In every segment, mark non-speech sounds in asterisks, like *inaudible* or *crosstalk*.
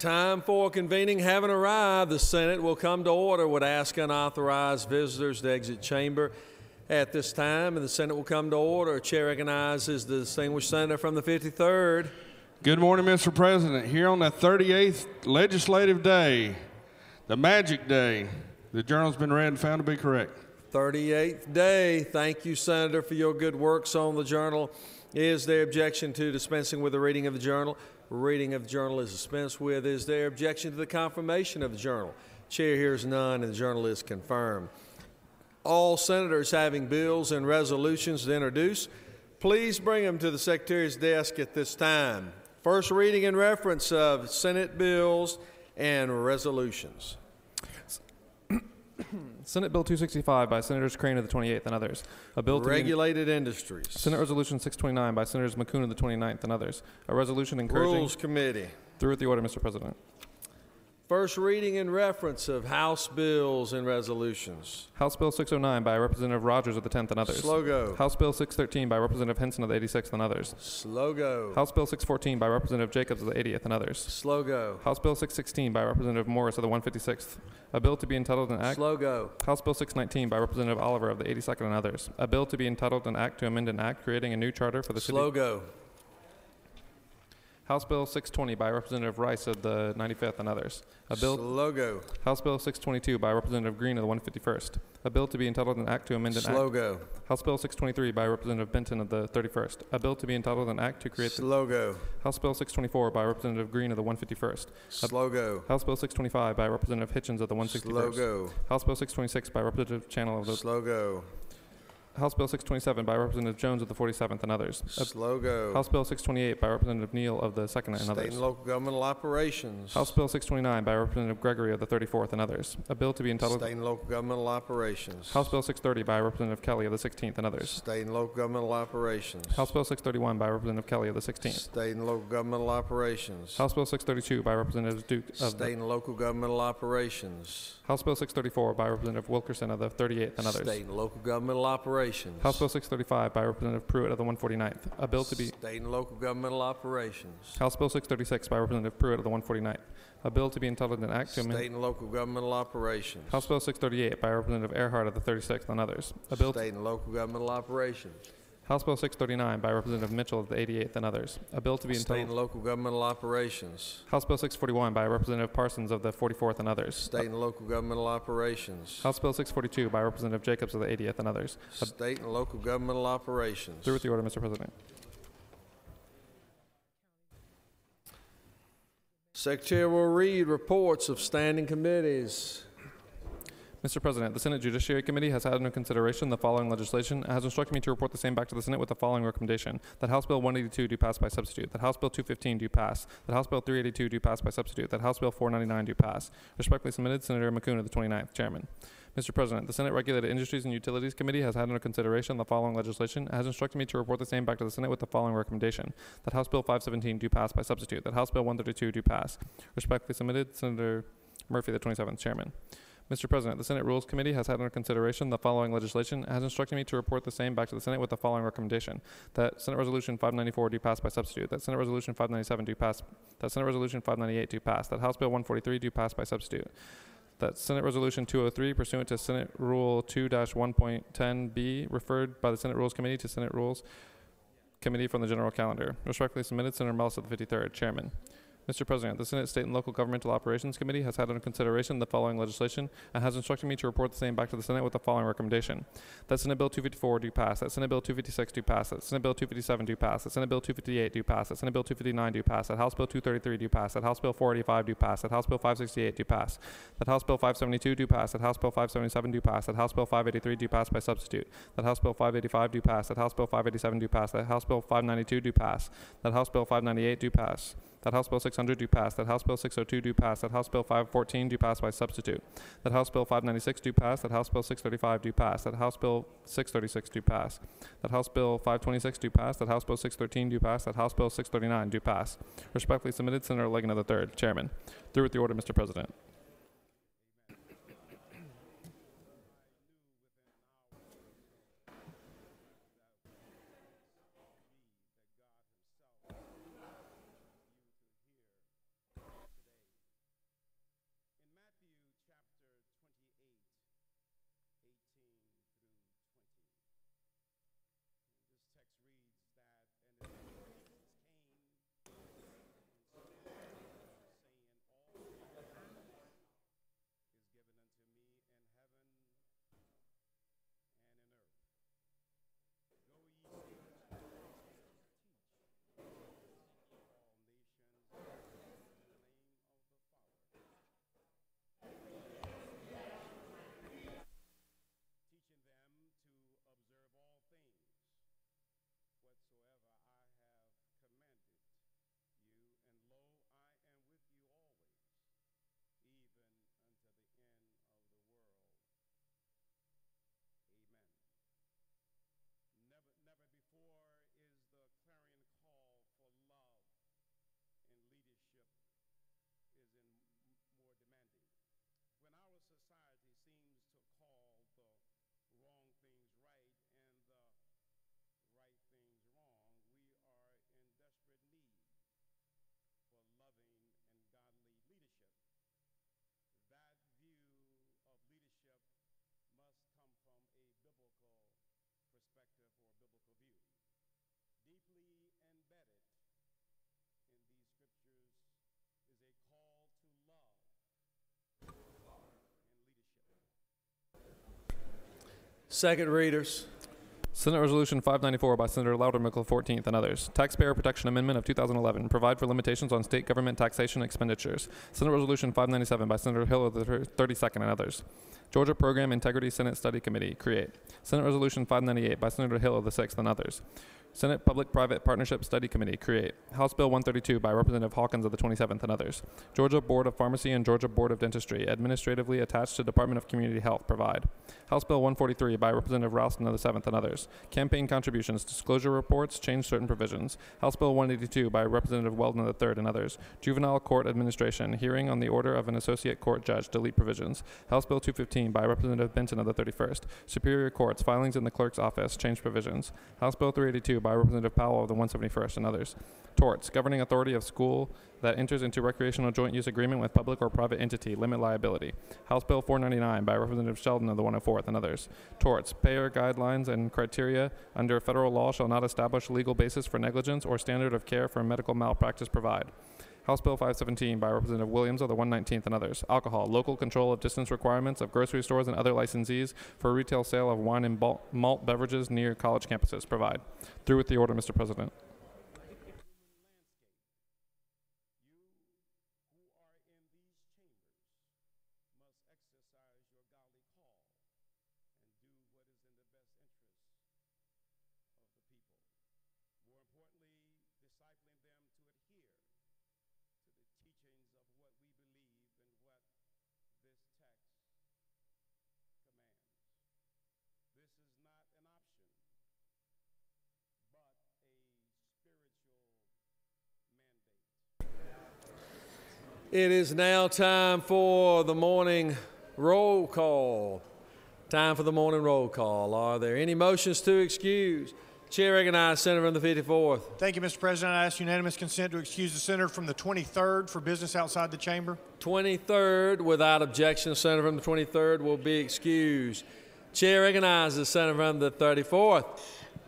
Time for convening having arrived. The Senate will come to order. Would ask unauthorized visitors to exit chamber at this time, and the Senate will come to order. Chair recognizes the distinguished senator from the 53rd. Good morning, Mr. President. Here on the 38th legislative day, the magic day, the journal's been read and found to be correct. 38th day. Thank you, Senator, for your good works on the journal. Is there objection to dispensing with the reading of the journal? Reading of the journal is dispensed with. Is there objection to the confirmation of the journal? Chair hears none, and the journal is confirmed. All senators having bills and resolutions to introduce, please bring them to the Secretary's desk at this time. First reading and reference of Senate bills and resolutions. *clears throat* Senate Bill 265 by Senators Crane of the 28th and others. A bill to Regulated industries. Senate Resolution 629 by Senators McKoon of the 29th and others. A resolution encouraging Rules Committee. through with the order, Mr. President. First reading and reference of House bills and resolutions. House Bill 609 by Representative Rogers of the 10th and others. Slow go. House Bill 613 by Representative Henson of the 86th and others. Slow go. House Bill 614 by Representative Jacobs of the 80th and others. Slow go. House Bill 616 by Representative Morris of the 156th. A bill to be entitled an act. Slow go. House Bill 619 by Representative Oliver of the 82nd and others. A bill to be entitled an act to amend an act creating a new charter for the city. Slow go. House Bill 620 by Representative Rice of the 95th and others. A bill. Slow go. House Bill 622 by Representative Greene of the 151st. A bill to be entitled an act to amend an Slow act. House Bill 623 by Representative Benton of the 31st. A bill to be entitled an act to create the Slow. House Bill 624 by Representative Greene of the 151st. Slow go. House Bill 625 by Representative Hitchens of the Slow 161st. go. House Bill 626 by Representative Channell of the Slow go. House Bill 627 by Representative Jones of the 47th and others. Uh, A- Slow. House Bill 628 by Representative Neal of the 2nd and State others. and local governmental operations. House Bill 629 by Representative Gregory of the 34th and others. A bill to be entitled State and local governmental operations. House Bill 630 by Representative Kelley of the 16th and others. State and local governmental operations. House Bill 631 by Representative Kelley of the 16th. State and local governmental operations. House Bill 632 by Representative Duke of the State and local governmental operations. House Bill 634 by Representative Wilkerson of the 38th and others. State and local governmental operations. House Bill 635 by Representative Pruett of the 149th. A bill to be State and local governmental operations. House Bill 636 by Representative Pruett of the 149th. A bill to be entitled an act to amend State and local governmental operations. House Bill 638 by Representative Ehrhart of the 36th and others. A bill State and local governmental operations. House Bill 639 by Representative Mitchell of the 88th and others. A bill to be State and entitled local governmental operations. House Bill 641 by Representative Parsons of the 44th and others. State and local governmental operations. House Bill 642 by Representative Jacobs of the 80th and others. A- State and local governmental operations. Through with the order, Mr. President. Secretary will read reports of standing committees. Mr. President, the Senate Judiciary Committee has had under consideration the following legislation and has instructed me to report the same back to the Senate with the following recommendation. That House Bill 182 do pass by substitute. That House Bill 215 do pass. That House Bill 382 do pass by substitute. That House Bill 499 do pass. Respectfully submitted, Senator McKoon of the 29th, Chairman. Mr. President, the Senate Regulated Industries and Utilities Committee has had under consideration the following legislation and has instructed me to report the same back to the Senate with the following recommendation. That House Bill 517 do pass by substitute. That House Bill 132 do pass. Respectfully submitted, Senator Murphy, the 27th, Chairman. Mr. President, the Senate Rules Committee has had under consideration the following legislation and has instructed me to report the same back to the Senate with the following recommendation. That Senate Resolution 594 do pass by substitute. That Senate Resolution 597 do pass. That Senate Resolution 598 do pass. That House Bill 143 do pass by substitute. That Senate Resolution 203 pursuant to Senate Rule 2-1.10B referred by the Senate Rules Committee to Senate Rules Committee from the General Calendar. Respectfully submitted, Senator Mullis of the 53rd, Chairman. Mr. President, the Senate State and Local Governmental Operations Committee has had under consideration the following legislation and has instructed me to report the same back to the Senate with the following recommendation. That Senate Bill 254 do pass. That Senate Bill 256 do pass. That Senate Bill 257 do pass. That Senate Bill 258 do pass. That Senate Bill 259 do pass. That House Bill 233 do pass. That House Bill 485 do pass. That House Bill 568 do pass. That House Bill 572 do pass. That House Bill 577 do pass. That House Bill 583 do pass by substitute. That House Bill 585 do pass. That House Bill 587 do pass. That House Bill 592 do pass. That House Bill 598 do pass. That House Bill 600 do pass. That House Bill 602 do pass. That House Bill 514 do pass by substitute. That House Bill 596 do pass. That House Bill 635 do pass. That House Bill 636 do pass. That House Bill 526 do pass. That House Bill 613 do pass. That House Bill 639 do pass. Respectfully submitted, Senator the third, Chairman. Through with the order, Mr. President. Second readers. Senate Resolution 594 by Senator Loudermilk, 14th, and others. Taxpayer Protection Amendment of 2011. Provide for limitations on state government taxation expenditures. Senate Resolution 597 by Senator Hill of the 32nd and others. Georgia Program Integrity Senate Study Committee. Create. Senate Resolution 598 by Senator Hill of the 6th and others. Senate Public-Private Partnership Study Committee. Create. House Bill 132 by Representative Hawkins of the 27th and others. Georgia Board of Pharmacy and Georgia Board of Dentistry. Administratively attached to Department of Community Health. Provide. House Bill 143 by Representative Ralston of the 7th and others. Campaign contributions, disclosure reports, change certain provisions. House Bill 182 by Representative Weldon of the 3rd and others. Juvenile Court Administration, hearing on the order of an associate court judge, delete provisions. House Bill 215 by Representative Benton of the 31st. Superior Courts, filings in the clerk's office, change provisions. House Bill 382 by Representative Powell of the 171st and others. Torts, governing authority of school that enters into recreational joint use agreement with public or private entity, limit liability. House Bill 499 by Representative Sheldon of the 104th and others. Torts, payer guidelines and criteria under federal law shall not establish legal basis for negligence or standard of care for medical malpractice provide. House Bill 517 by Representative Williams of the 119th and others. Alcohol, local control of distance requirements of grocery stores and other licensees for retail sale of wine and malt beverages near college campuses. Provide. Through with the order, Mr. President. It is now time for the morning roll call. Time for the morning roll call. Are there any motions to excuse? Chair recognizes Senator from the 54th. Thank you, Mr. President. I ask unanimous consent to excuse the senator from the 23rd for business outside the chamber. 23rd, without objection, Senator from the 23rd will be excused. Chair recognizes Senator from the 34th.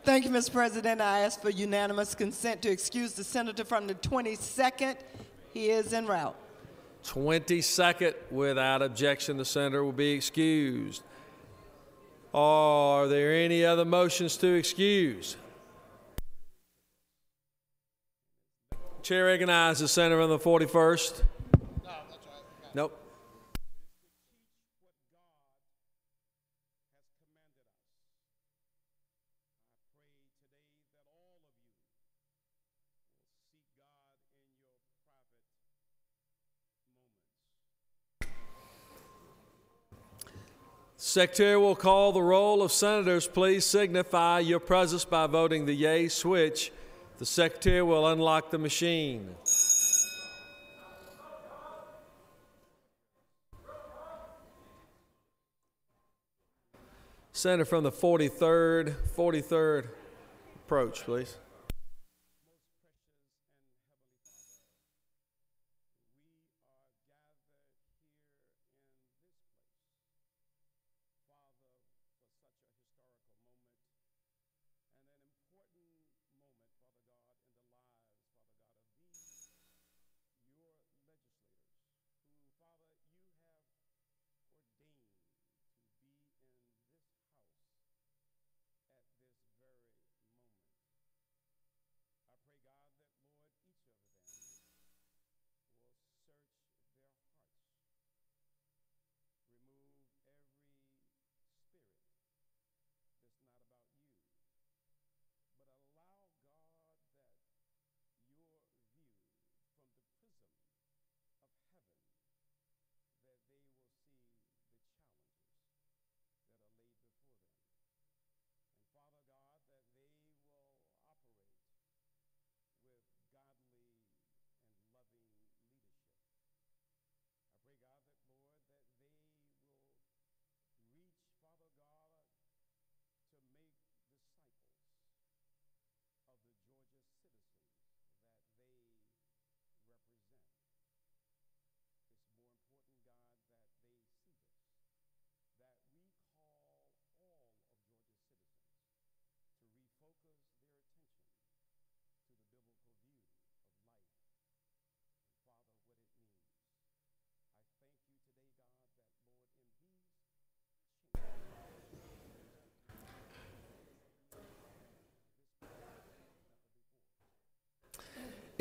Thank you, Mr. President. I ask for unanimous consent to excuse the senator from the 22nd. He is en route. 22nd, without objection, the senator will be excused. Are there any other motions to excuse? Chair recognizes the Senator on the 41st. Nope. Secretary will call the roll of senators. Please signify your presence by voting the yay switch. The secretary will unlock the machine. Senator from the 43rd, 43rd approach, please.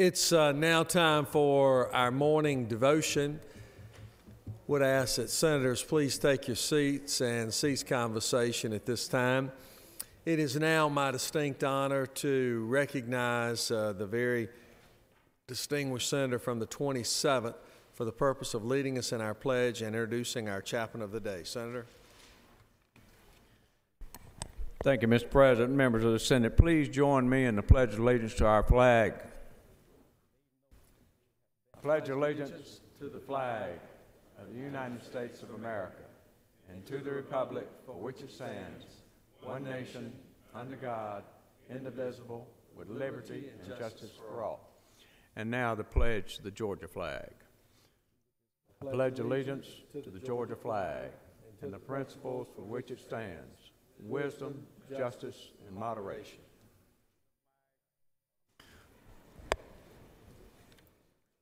It's uh, now time for our morning devotion. Would ask that senators please take your seats and cease conversation at this time. It is now my distinct honor to recognize uh, the very distinguished senator from the 27th for the purpose of leading us in our pledge and introducing our chaplain of the day. Senator? Thank you, Mr. President. Members of the Senate, please join me in the Pledge of Allegiance to our flag. Pledge allegiance to the flag of the United States of America and to the republic for which it stands, one nation, under God, indivisible, with liberty and justice for all. And now the pledge to the Georgia flag. I pledge allegiance to the Georgia flag and the principles for which it stands, wisdom, justice, and moderation.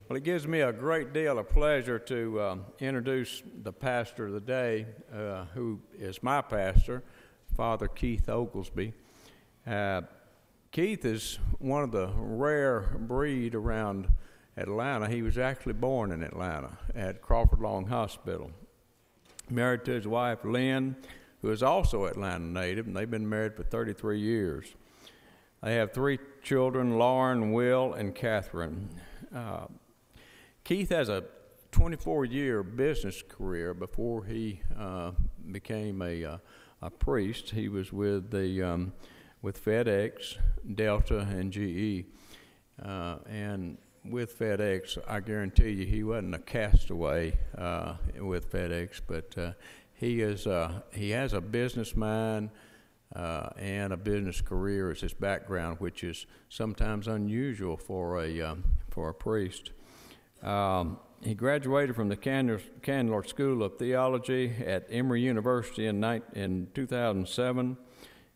Well, it gives me a great deal of pleasure to um, introduce the pastor of the day, uh, who is my pastor, Father Keith Oglesby. Uh, Keith is one of the rare breed around Atlanta. He was actually born in Atlanta at Crawford Long Hospital. Married to his wife, Lynn, who is also Atlanta native, and they've been married for 33 years. They have three children Lauren, Will, and Catherine. Uh, Keith has a 24 year business career before he uh, became a, uh, a priest. He was with, the, um, with FedEx, Delta, and GE. Uh, and with FedEx, I guarantee you he wasn't a castaway uh, with FedEx, but uh, he, is, uh, he has a business mind. Uh, and a business career as his background, which is sometimes unusual for a, um, for a priest. Um, he graduated from the Candler, School of Theology at Emory University in, in 2007.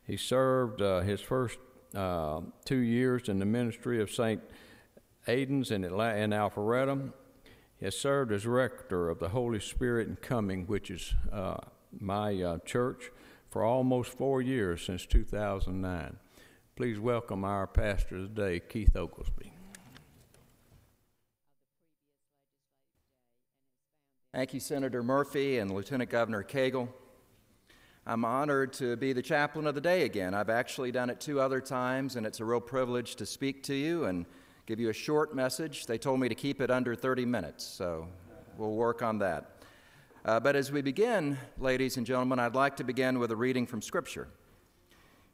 He served uh, his first uh, two years in the ministry of St. Aidan's in, Atla- in Alpharetta. He has served as rector of the Holy Spirit and Cumming, which is uh, my uh, church, for almost four years since 2009. Please welcome our pastor today, Keith Oglesby. Thank you, Senator Murphy and Lieutenant Governor Cagle. I'm honored to be the chaplain of the day again. I've actually done it two other times, and it's a real privilege to speak to you and give you a short message. They told me to keep it under 30 minutes, so we'll work on that. Uh, but as we begin, ladies and gentlemen, I'd like to begin with a reading from Scripture.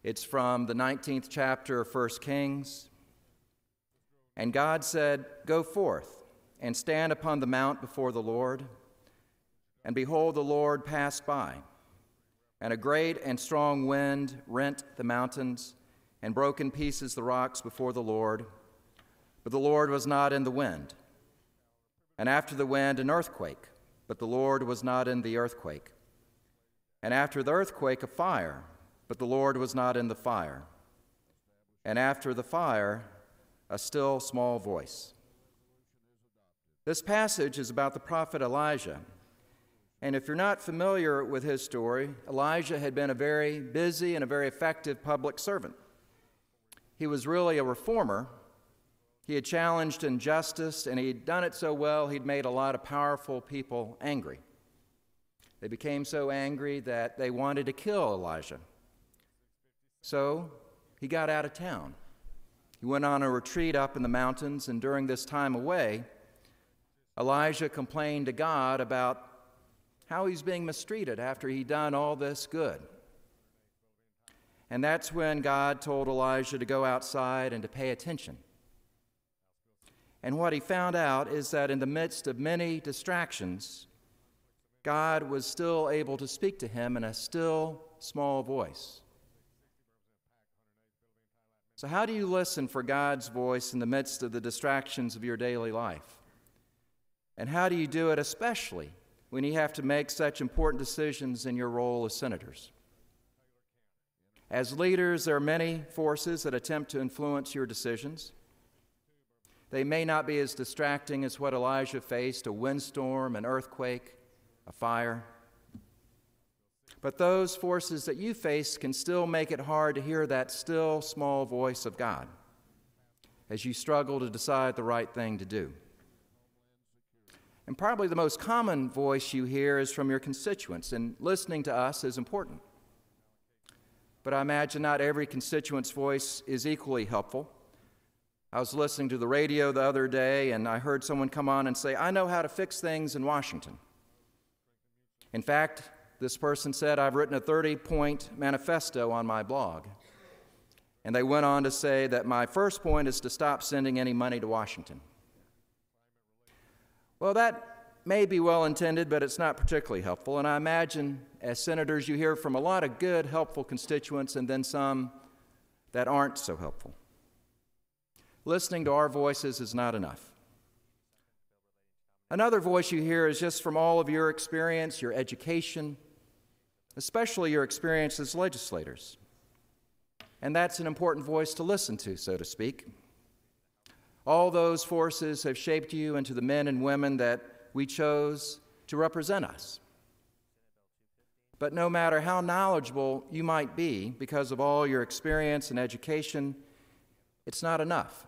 It's from the 19th chapter of 1 Kings. And God said, Go forth and stand upon the mount before the Lord. And behold, the Lord passed by, and a great and strong wind rent the mountains and broke in pieces the rocks before the Lord. But the Lord was not in the wind. And after the wind, an earthquake, but the Lord was not in the earthquake. And after the earthquake, a fire, but the Lord was not in the fire. And after the fire, a still small voice. This passage is about the prophet Elijah. And if you're not familiar with his story, Elijah had been a very busy and a very effective public servant. He was really a reformer. He had challenged injustice, and he'd done it so well, he'd made a lot of powerful people angry. They became so angry that they wanted to kill Elijah. So he got out of town. He went on a retreat up in the mountains, and during this time away, Elijah complained to God about how he's being mistreated after he'd done all this good. And that's when God told Elijah to go outside and to pay attention. And what he found out is that in the midst of many distractions, God was still able to speak to him in a still small voice. So, how do you listen for God's voice in the midst of the distractions of your daily life? And how do you do it especially when you have to make such important decisions in your role as senators. As leaders, there are many forces that attempt to influence your decisions. They may not be as distracting as what Elijah faced a windstorm, an earthquake, a fire. But those forces that you face can still make it hard to hear that still small voice of God. as you struggle to decide the right thing to do. And probably the most common voice you hear is from your constituents, and listening to us is important. But I imagine not every constituent's voice is equally helpful. I was listening to the radio the other day, and I heard someone come on and say, I know how to fix things in Washington. In fact, this person said, I've written a 30 point manifesto on my blog. And they went on to say that my first point is to stop sending any money to Washington. Well, that may be well intended, but it's not particularly helpful. And I imagine as senators, you hear from a lot of good, helpful constituents and then some that aren't so helpful. Listening to our voices is not enough. Another voice you hear is just from all of your experience, your education, especially your experience as legislators. And that's an important voice to listen to, so to speak. All those forces have shaped you into the men and women that we chose to represent us. But no matter how knowledgeable you might be because of all your experience and education, it's not enough.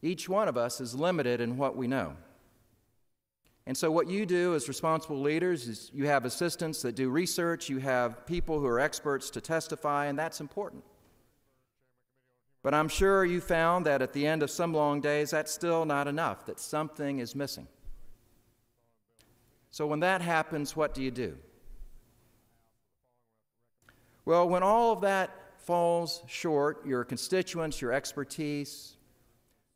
Each one of us is limited in what we know. And so, what you do as responsible leaders is you have assistants that do research, you have people who are experts to testify, and that's important. But I'm sure you found that at the end of some long days, that's still not enough, that something is missing. So, when that happens, what do you do? Well, when all of that falls short, your constituents, your expertise,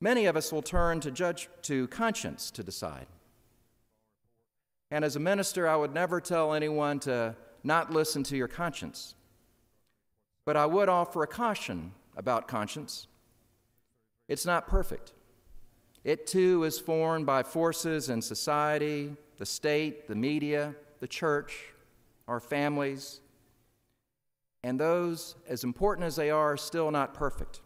many of us will turn to judge to conscience to decide. And as a minister, I would never tell anyone to not listen to your conscience. But I would offer a caution about conscience. It's not perfect. It too is formed by forces in society, the state, the media, the church, our families. And those, as important as they are, are still not perfect.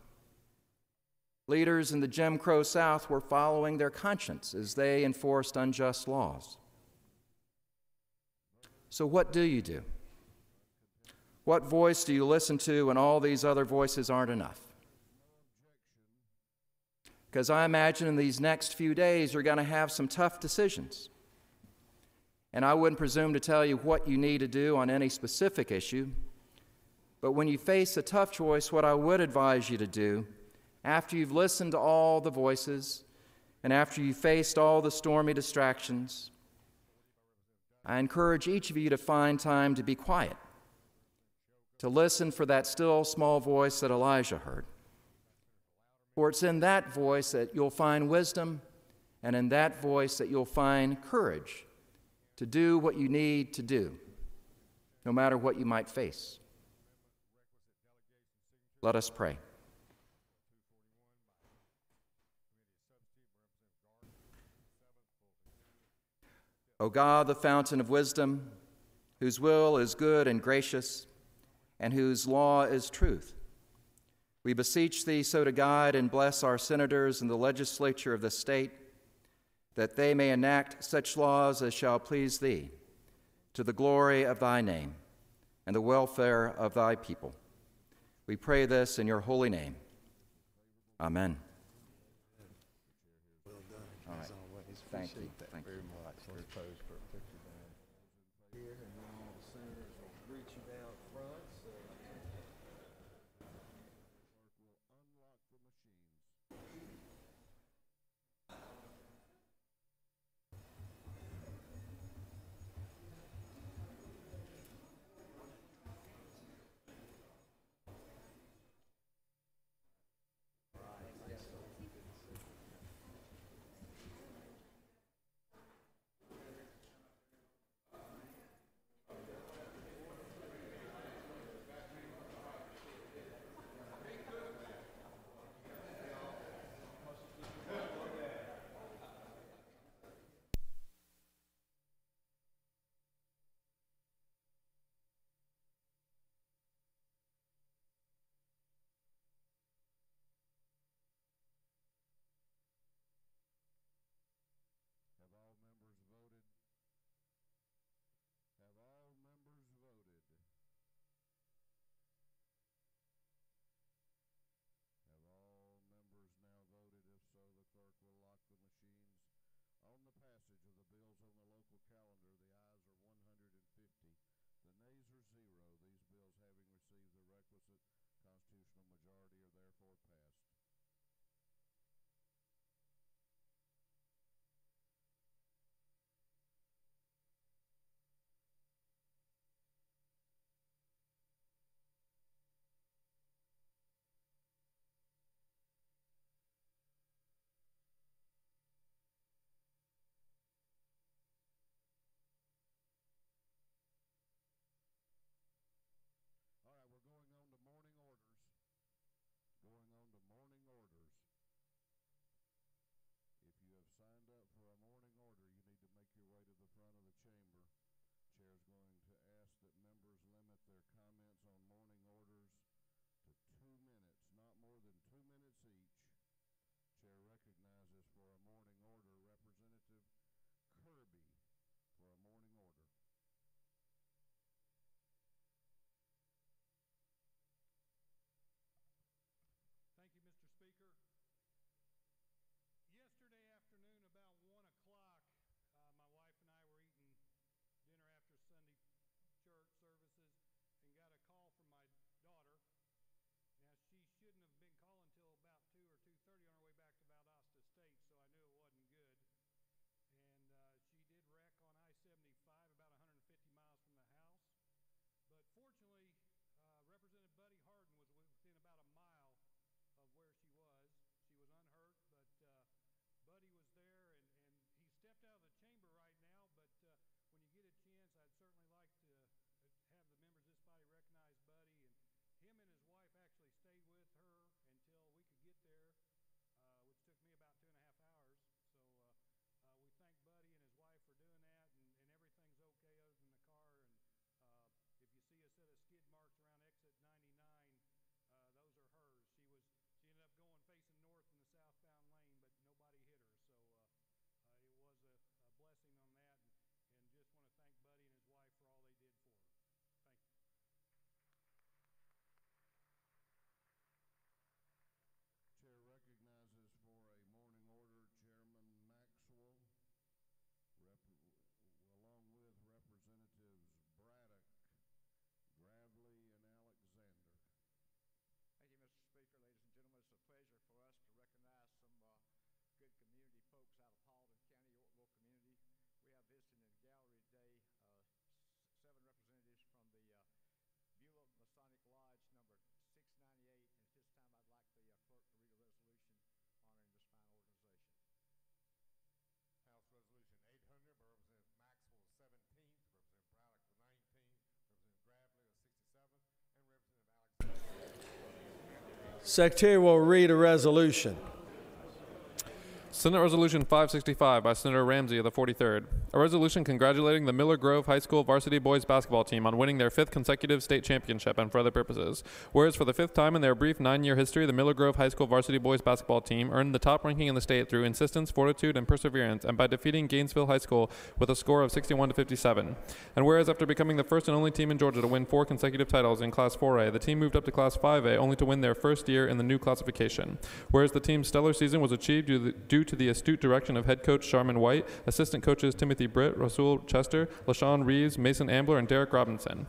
Leaders in the Jim Crow South were following their conscience as they enforced unjust laws. So, what do you do? What voice do you listen to when all these other voices aren't enough? Because I imagine in these next few days you're going to have some tough decisions. And I wouldn't presume to tell you what you need to do on any specific issue. But when you face a tough choice, what I would advise you to do, after you've listened to all the voices and after you've faced all the stormy distractions, I encourage each of you to find time to be quiet to listen for that still small voice that Elijah heard. For it's in that voice that you'll find wisdom, and in that voice that you'll find courage to do what you need to do, no matter what you might face. Let us pray. O God, the fountain of wisdom, whose will is good and gracious, and whose law is truth. We beseech thee so to guide and bless our senators and the legislature of the state, that they may enact such laws as shall please thee, to the glory of thy name and the welfare of thy people. We pray this in your holy name. Amen. Secretary will read a resolution. Senate Resolution 565 by Senator Ramsey of the 43rd. A resolution congratulating the Miller Grove High School varsity boys basketball team on winning their fifth consecutive state championship and for other purposes. Whereas for the fifth time in their brief nine year history, the Miller Grove High School varsity boys basketball team earned the top ranking in the state through insistence, fortitude, and perseverance, and by defeating Gainesville High School with a score of 61 to 57. And whereas after becoming the first and only team in Georgia to win four consecutive titles in Class 4A, the team moved up to Class 5A only to win their first year in the new classification. Whereas the team's stellar season was achieved due, due to the astute direction of head coach Sharman White, assistant coaches Timothy Britt, Rasul Chester, LaShawn Reeves, Mason Ambler, and Derek Robinson.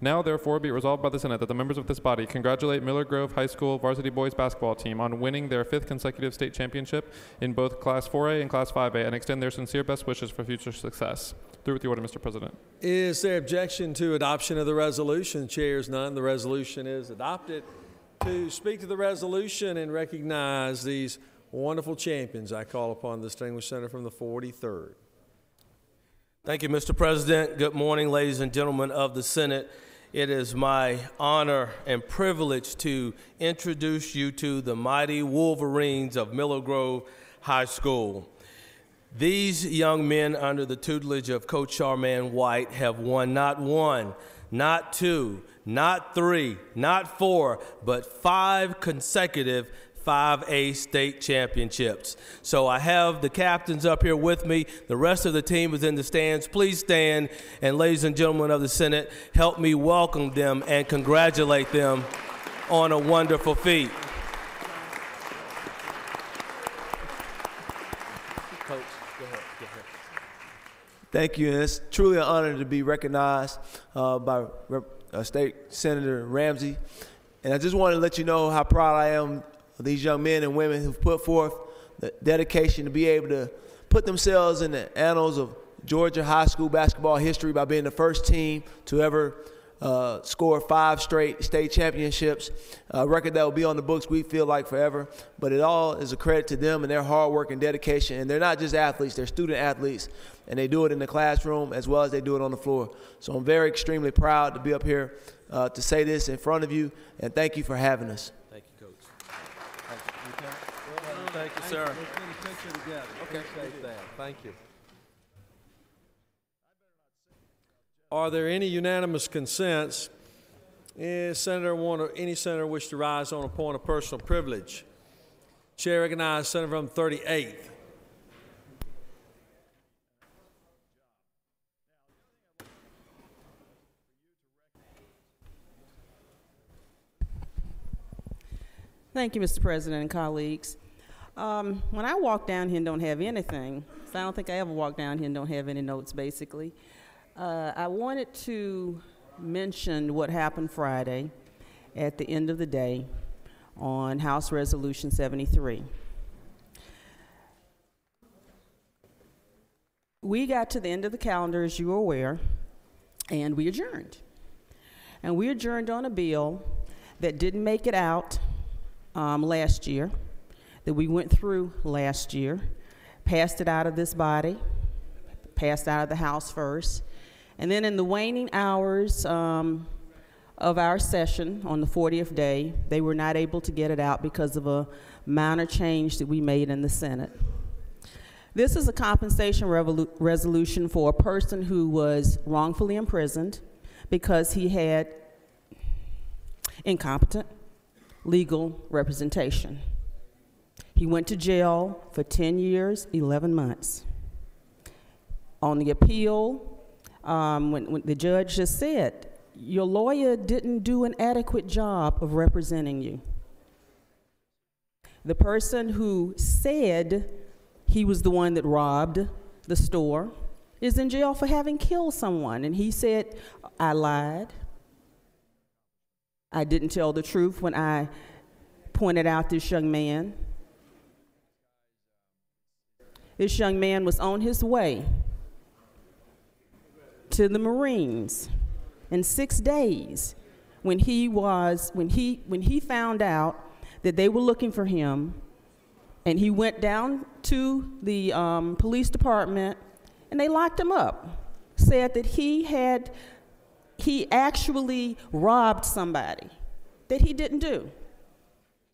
Now, therefore, be resolved by the Senate that the members of this body congratulate Miller Grove High School varsity boys basketball team on winning their fifth consecutive state championship in both Class 4A and Class 5A and extend their sincere best wishes for future success. Through with the order, Mr. President. Is there objection to adoption of the resolution? Chairs none. The resolution is adopted. To speak to the resolution and recognize these wonderful champions, I call upon the distinguished senator from the 43rd. Thank you, Mr. President. Good morning, ladies and gentlemen of the Senate. It is my honor and privilege to introduce you to the mighty Wolverines of Miller Grove High School. These young men, under the tutelage of Coach Sharman White, have won not one, not two, not three, not four, but five consecutive 5A state championships. So I have the captains up here with me. The rest of the team is in the stands. Please stand, and ladies and gentlemen of the Senate, help me welcome them and congratulate them on a wonderful feat. Coach, go ahead. Thank you, and it's truly an honor to be recognized uh, by Rep- uh, State Senator Ramsey. And I just want to let you know how proud I am of these young men and women who've put forth the dedication to be able to put themselves in the annals of Georgia high school basketball history by being the first team to ever uh, score five straight state championships, a record that will be on the books we feel like forever. But it all is a credit to them and their hard work and dedication. And they're not just athletes, they're student athletes. And they do it in the classroom as well as they do it on the floor. So I'm very extremely proud to be up here uh, to say this in front of you. And thank you for having us. Thank you, Coach. Thank you, sir. Okay. Thank you. Are there any unanimous consents? Is Senator want any senator wish to rise on a point of personal privilege? Chair recognizes Senator from 38th. Thank you, Mr. President and colleagues. Um, when I walk down here and don't have anything, so I don't think I ever walk down here and don't have any notes, basically. Uh, I wanted to mention what happened Friday at the end of the day on House Resolution 73. We got to the end of the calendar, as you are aware, and we adjourned. And we adjourned on a bill that didn't make it out um, last year, that we went through last year, passed it out of this body, passed out of the House first, and then in the waning hours um, of our session on the 40th day, they were not able to get it out because of a minor change that we made in the Senate. This is a compensation resolution for a person who was wrongfully imprisoned because he had incompetent legal representation. He went to jail for 10 years, 11 months. On the appeal, um, when, when the judge just said, Your lawyer didn't do an adequate job of representing you. The person who said he was the one that robbed the store is in jail for having killed someone. And he said, I lied. I didn't tell the truth when I pointed out this young man. This young man was on his way to the Marines in six days when he was when he when he found out that they were looking for him. And he went down to the um, police department and they locked him up. Said that he had he actually robbed somebody that he didn't do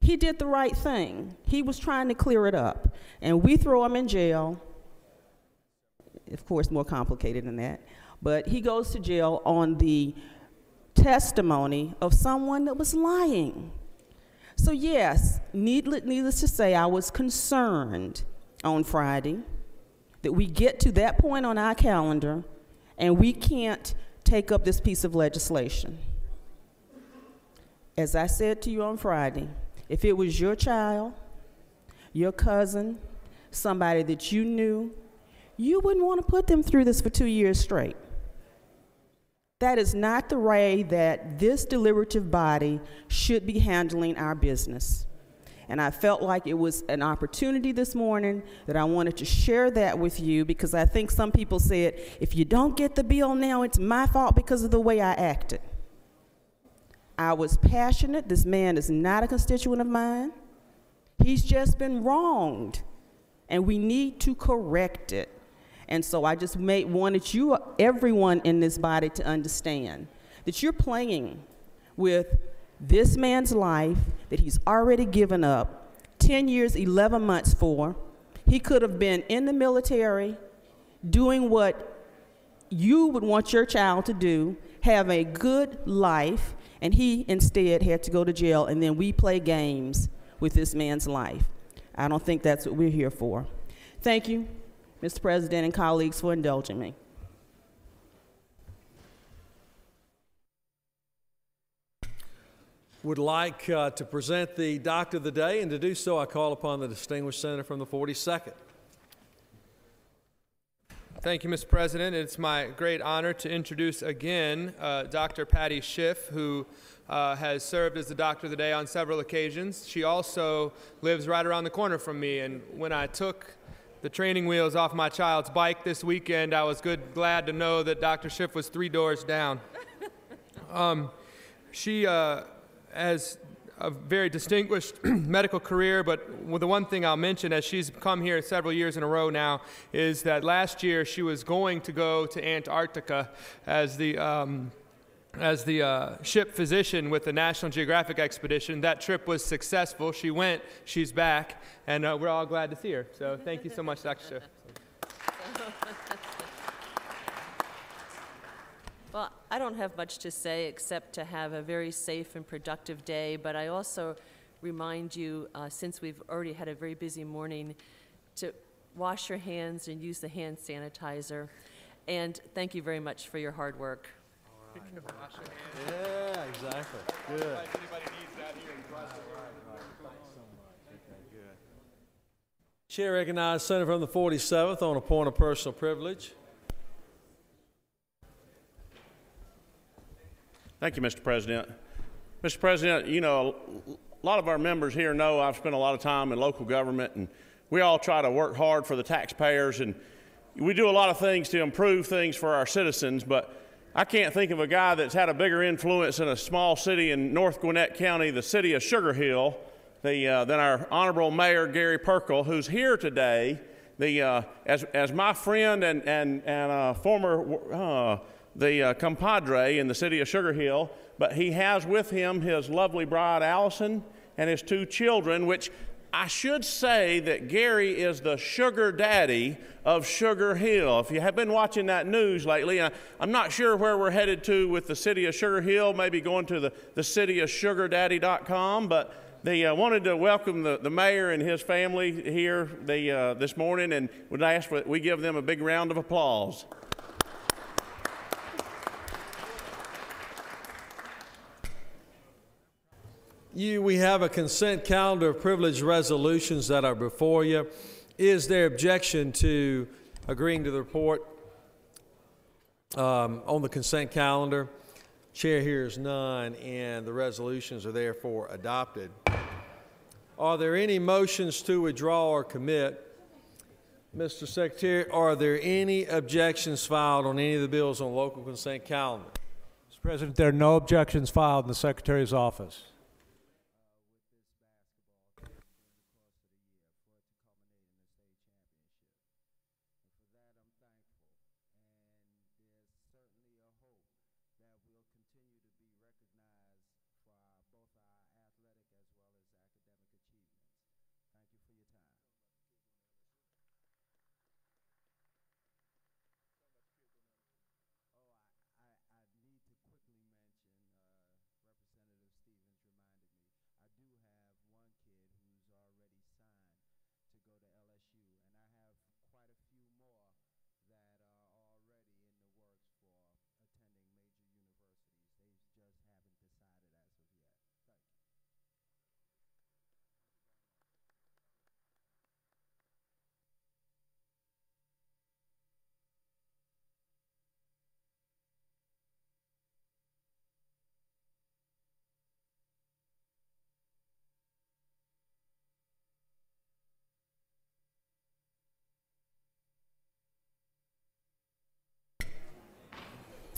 He did the right thing. He was trying to clear it up. And we throw him in jail. Of course, more complicated than that. But he goes to jail on the testimony of someone that was lying. So, yes, needless, needless to say, I was concerned on Friday that we get to that point on our calendar and we can't take up this piece of legislation. As I said to you on Friday, if it was your child, your cousin, somebody that you knew, you wouldn't want to put them through this for two years straight. That is not the way that this deliberative body should be handling our business. And I felt like it was an opportunity this morning that I wanted to share that with you because I think some people said, if you don't get the bill now, it's my fault because of the way I acted. I was passionate. This man is not a constituent of mine. He's just been wronged, and we need to correct it. And so I just made, wanted you, everyone in this body, to understand that you're playing with this man's life that he's already given up 10 years, 11 months for. He could have been in the military doing what you would want your child to do, have a good life, and he instead had to go to jail, and then we play games with this man's life. I don't think that's what we're here for. Thank you, Mr. President and colleagues, for indulging me. Would like uh, to present the Doctor of the Day, and to do so, I call upon the distinguished senator from the 42nd. Thank you, Mr. President. It's my great honor to introduce again uh, Dr. Patty Schiff, who uh, has served as the Doctor of the Day on several occasions. She also lives right around the corner from me, and when I took the training wheels off my child's bike this weekend, I was good, glad to know that Dr. Schiff was three doors down. *laughs* Um, she uh, has a very distinguished *clears throat* medical career, but the one thing I'll mention as she's come here several years in a row now is that last year she was going to go to Antarctica as the um, as the uh, ship physician with the National Geographic expedition. That trip was successful. She went, she's back, and uh, we're all glad to see her. So thank you so much, Dr. *laughs* Well, I don't have much to say except to have a very safe and productive day, but I also remind you, uh, since we've already had a very busy morning, to wash your hands and use the hand sanitizer. And thank you very much for your hard work. Yeah, exactly. Good. Chair recognizes Senator from the 47th on a point of personal privilege. Thank you, Mr. President. Mr. President, you know, a lot of our members here know I've spent a lot of time in local government, and we all try to work hard for the taxpayers, and we do a lot of things to improve things for our citizens, but I can't think of a guy that's had a bigger influence in a small city in North Gwinnett County, the city of Sugar Hill, the, uh, than our honorable mayor, Gary Pirkle, who's here today. The, uh, as, as my friend and, and, and uh, former uh, the uh, compadre in the city of Sugar Hill, but he has with him his lovely bride Allison and his two children, which I should say that Gary is the sugar daddy of Sugar Hill. If you have been watching that news lately, I'm not sure where we're headed to with the city of Sugar Hill, maybe going to the, the city of sugardaddy.com, but they uh, wanted to welcome the, the mayor and his family here the, uh, this morning and would ask we give them a big round of applause. You, we have a consent calendar of privileged resolutions that are before you. Is there objection to agreeing to the report um, on the consent calendar? Chair hears none, and the resolutions are therefore adopted. Are there any motions to withdraw or commit? Mr. Secretary, are there any objections filed on any of the bills on local consent calendar? Mr. President, there are no objections filed in the Secretary's office.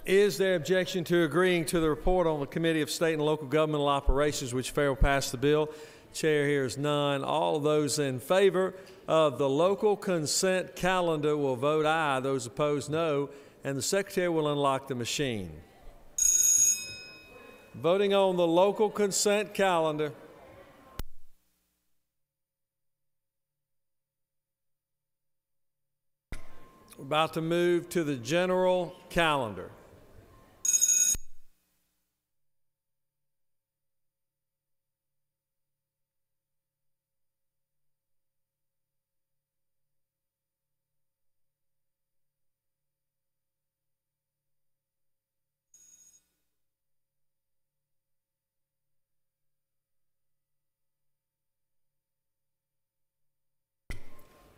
Is there objection to agreeing to the report on the Committee of State and Local Governmental Operations, which failed to pass the bill? Chair hears none. All those in favor of the local consent calendar will vote aye. Those opposed, no. And the Secretary will unlock the machine. Voting on the local consent calendar. We're about to move to the general calendar.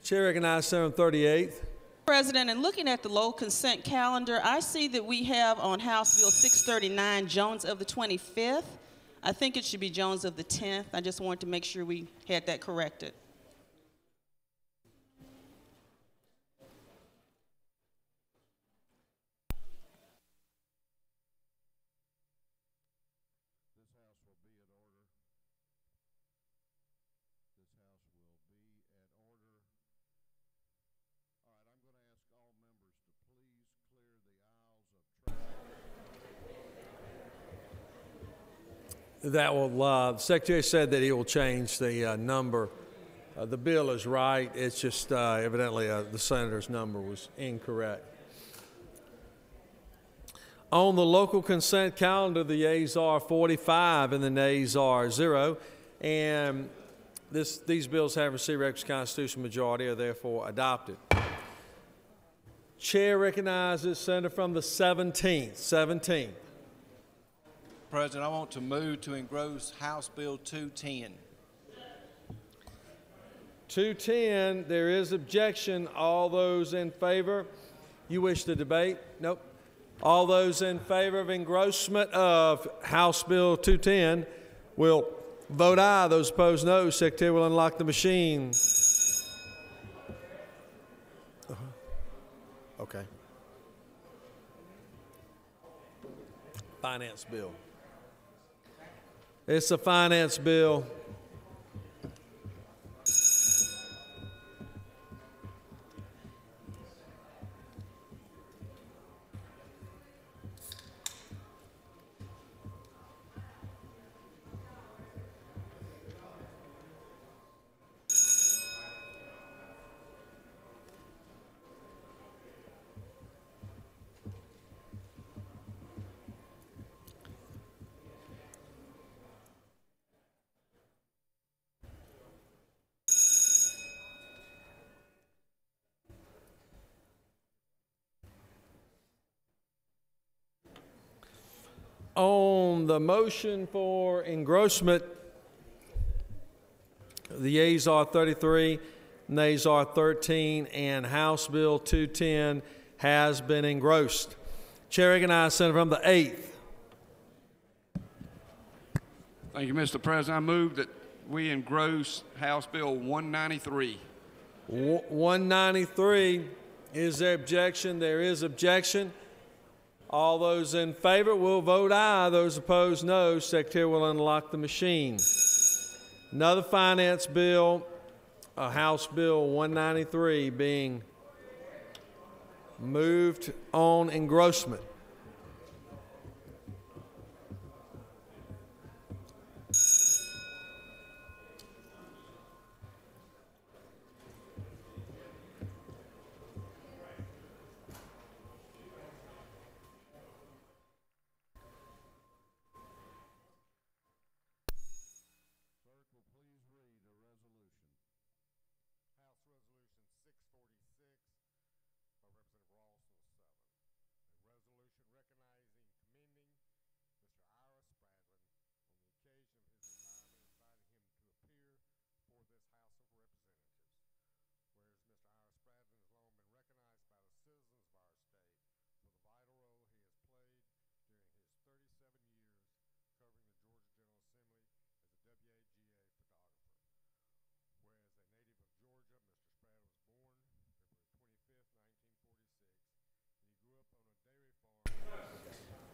Chair recognizes Senator 38th. President, and looking at the low consent calendar, I see that we have on House Bill 639 Jones of the 25th. I think it should be Jones of the 10th. I just wanted to make sure we had that corrected. That will, uh, Secretary said that he will change the uh, number. Uh, the bill is right. It's just uh, evidently uh, the senator's number was incorrect. On the local consent calendar, the yeas are 45 and the nays are zero. And this, these bills have received requisite constitutional majority, are therefore adopted. Chair recognizes Senator from the 17th. 17th. President, I want to move to engross House Bill 210. 210, there is objection. All those in favor? You wish to debate? Nope. All those in favor of engrossment of House Bill 210 will vote aye. Those opposed, no. Secretary will unlock the machine. Uh-huh. Okay. Finance bill. It's a finance bill. On the motion for engrossment, the yeas are 33, nays are 13, and House Bill 210 has been engrossed. Chair recognizes Senator from the 8th. Thank you, Mr. President. I move that we engross House Bill 193. 193. Is there objection? There is objection. All those in favor will vote aye. Those opposed, no. Secretary will unlock the machine. Another finance bill, uh, House Bill 193, being moved on engrossment.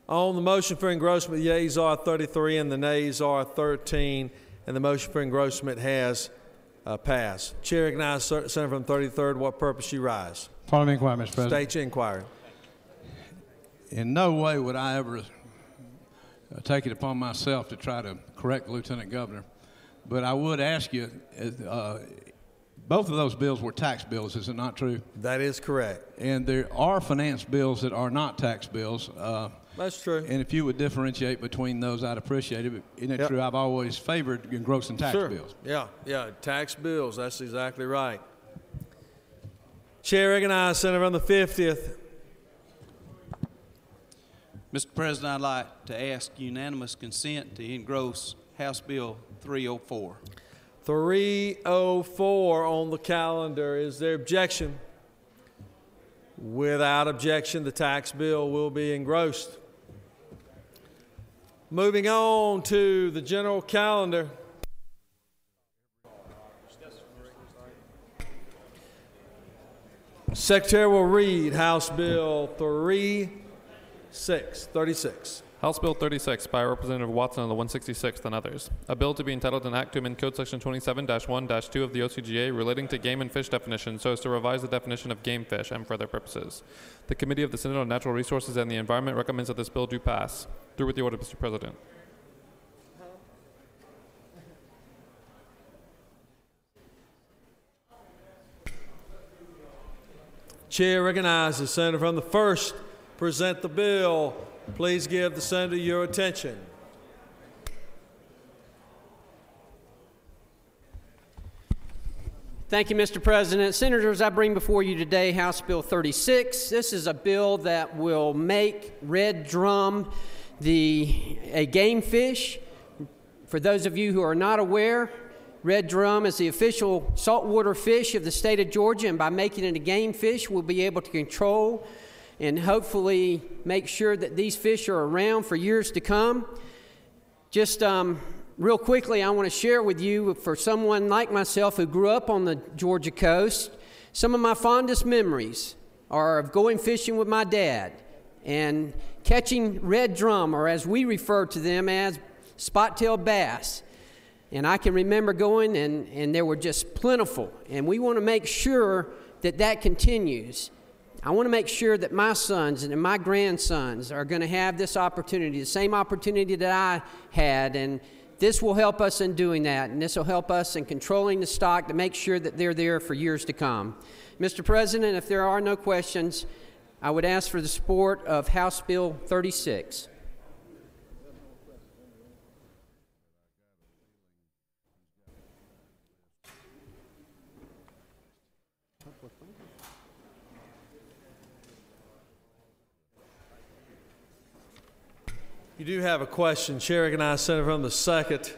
On the motion for engrossment, the yeas are 33 and the nays are 13, and the motion for engrossment has uh, passed. Chair recognizes Sen- Senator from the 33rd. What purpose you rise? Following inquiry, Mr. President. State your inquiry. In no way would I ever uh, take it upon myself to try to correct the Lieutenant Governor, but I would ask you, uh, both of those bills were tax bills, is it not true? That is correct. And there are finance bills that are not tax bills. Uh, That's true. And if you would differentiate between those, I'd appreciate it. But Isn't it Yep. true? I've always favored engrossing tax sure. bills. Yeah, yeah, tax bills. That's exactly right. Chair recognizes Senator on the 50th. Mr. President, I'd like to ask unanimous consent to engross House Bill 304. 304 on the calendar. Is there objection? Without objection, the tax bill will be engrossed. Moving on to the general calendar. Secretary will read House Bill 36, 36. House Bill 36 by Representative Watson of the 166th and others. A bill to be entitled an act to amend Code Section 27-1-2 of the OCGA relating to game and fish definition so as to revise the definition of game fish and for other purposes. The Committee of the Senate on Natural Resources and the Environment recommends that this bill do pass. Through with the order, Mr. President. Chair recognizes senator from the first. Present the bill. Please give the senator your attention. Thank you, Mr. President. Senators, I bring before you today House Bill 36. This is a bill that will make red drum the a game fish. For those of you who are not aware, red drum is the official saltwater fish of the state of Georgia, and by making it a game fish, we'll be able to control and hopefully make sure that these fish are around for years to come. Just um, real quickly, I want to share with you, for someone like myself who grew up on the Georgia coast, some of my fondest memories are of going fishing with my dad and catching red drum, or as we refer to them as spot-tailed bass. And I can remember going, and, and they were just plentiful. And we want to make sure that that continues. I want to make sure that my sons and my grandsons are going to have this opportunity, the same opportunity that I had. And this will help us in doing that. And this will help us in controlling the stock to make sure that they're there for years to come. Mr. President, if there are no questions, I would ask for the support of House Bill 36. You do have a question. Chair recognizes Senator from the second.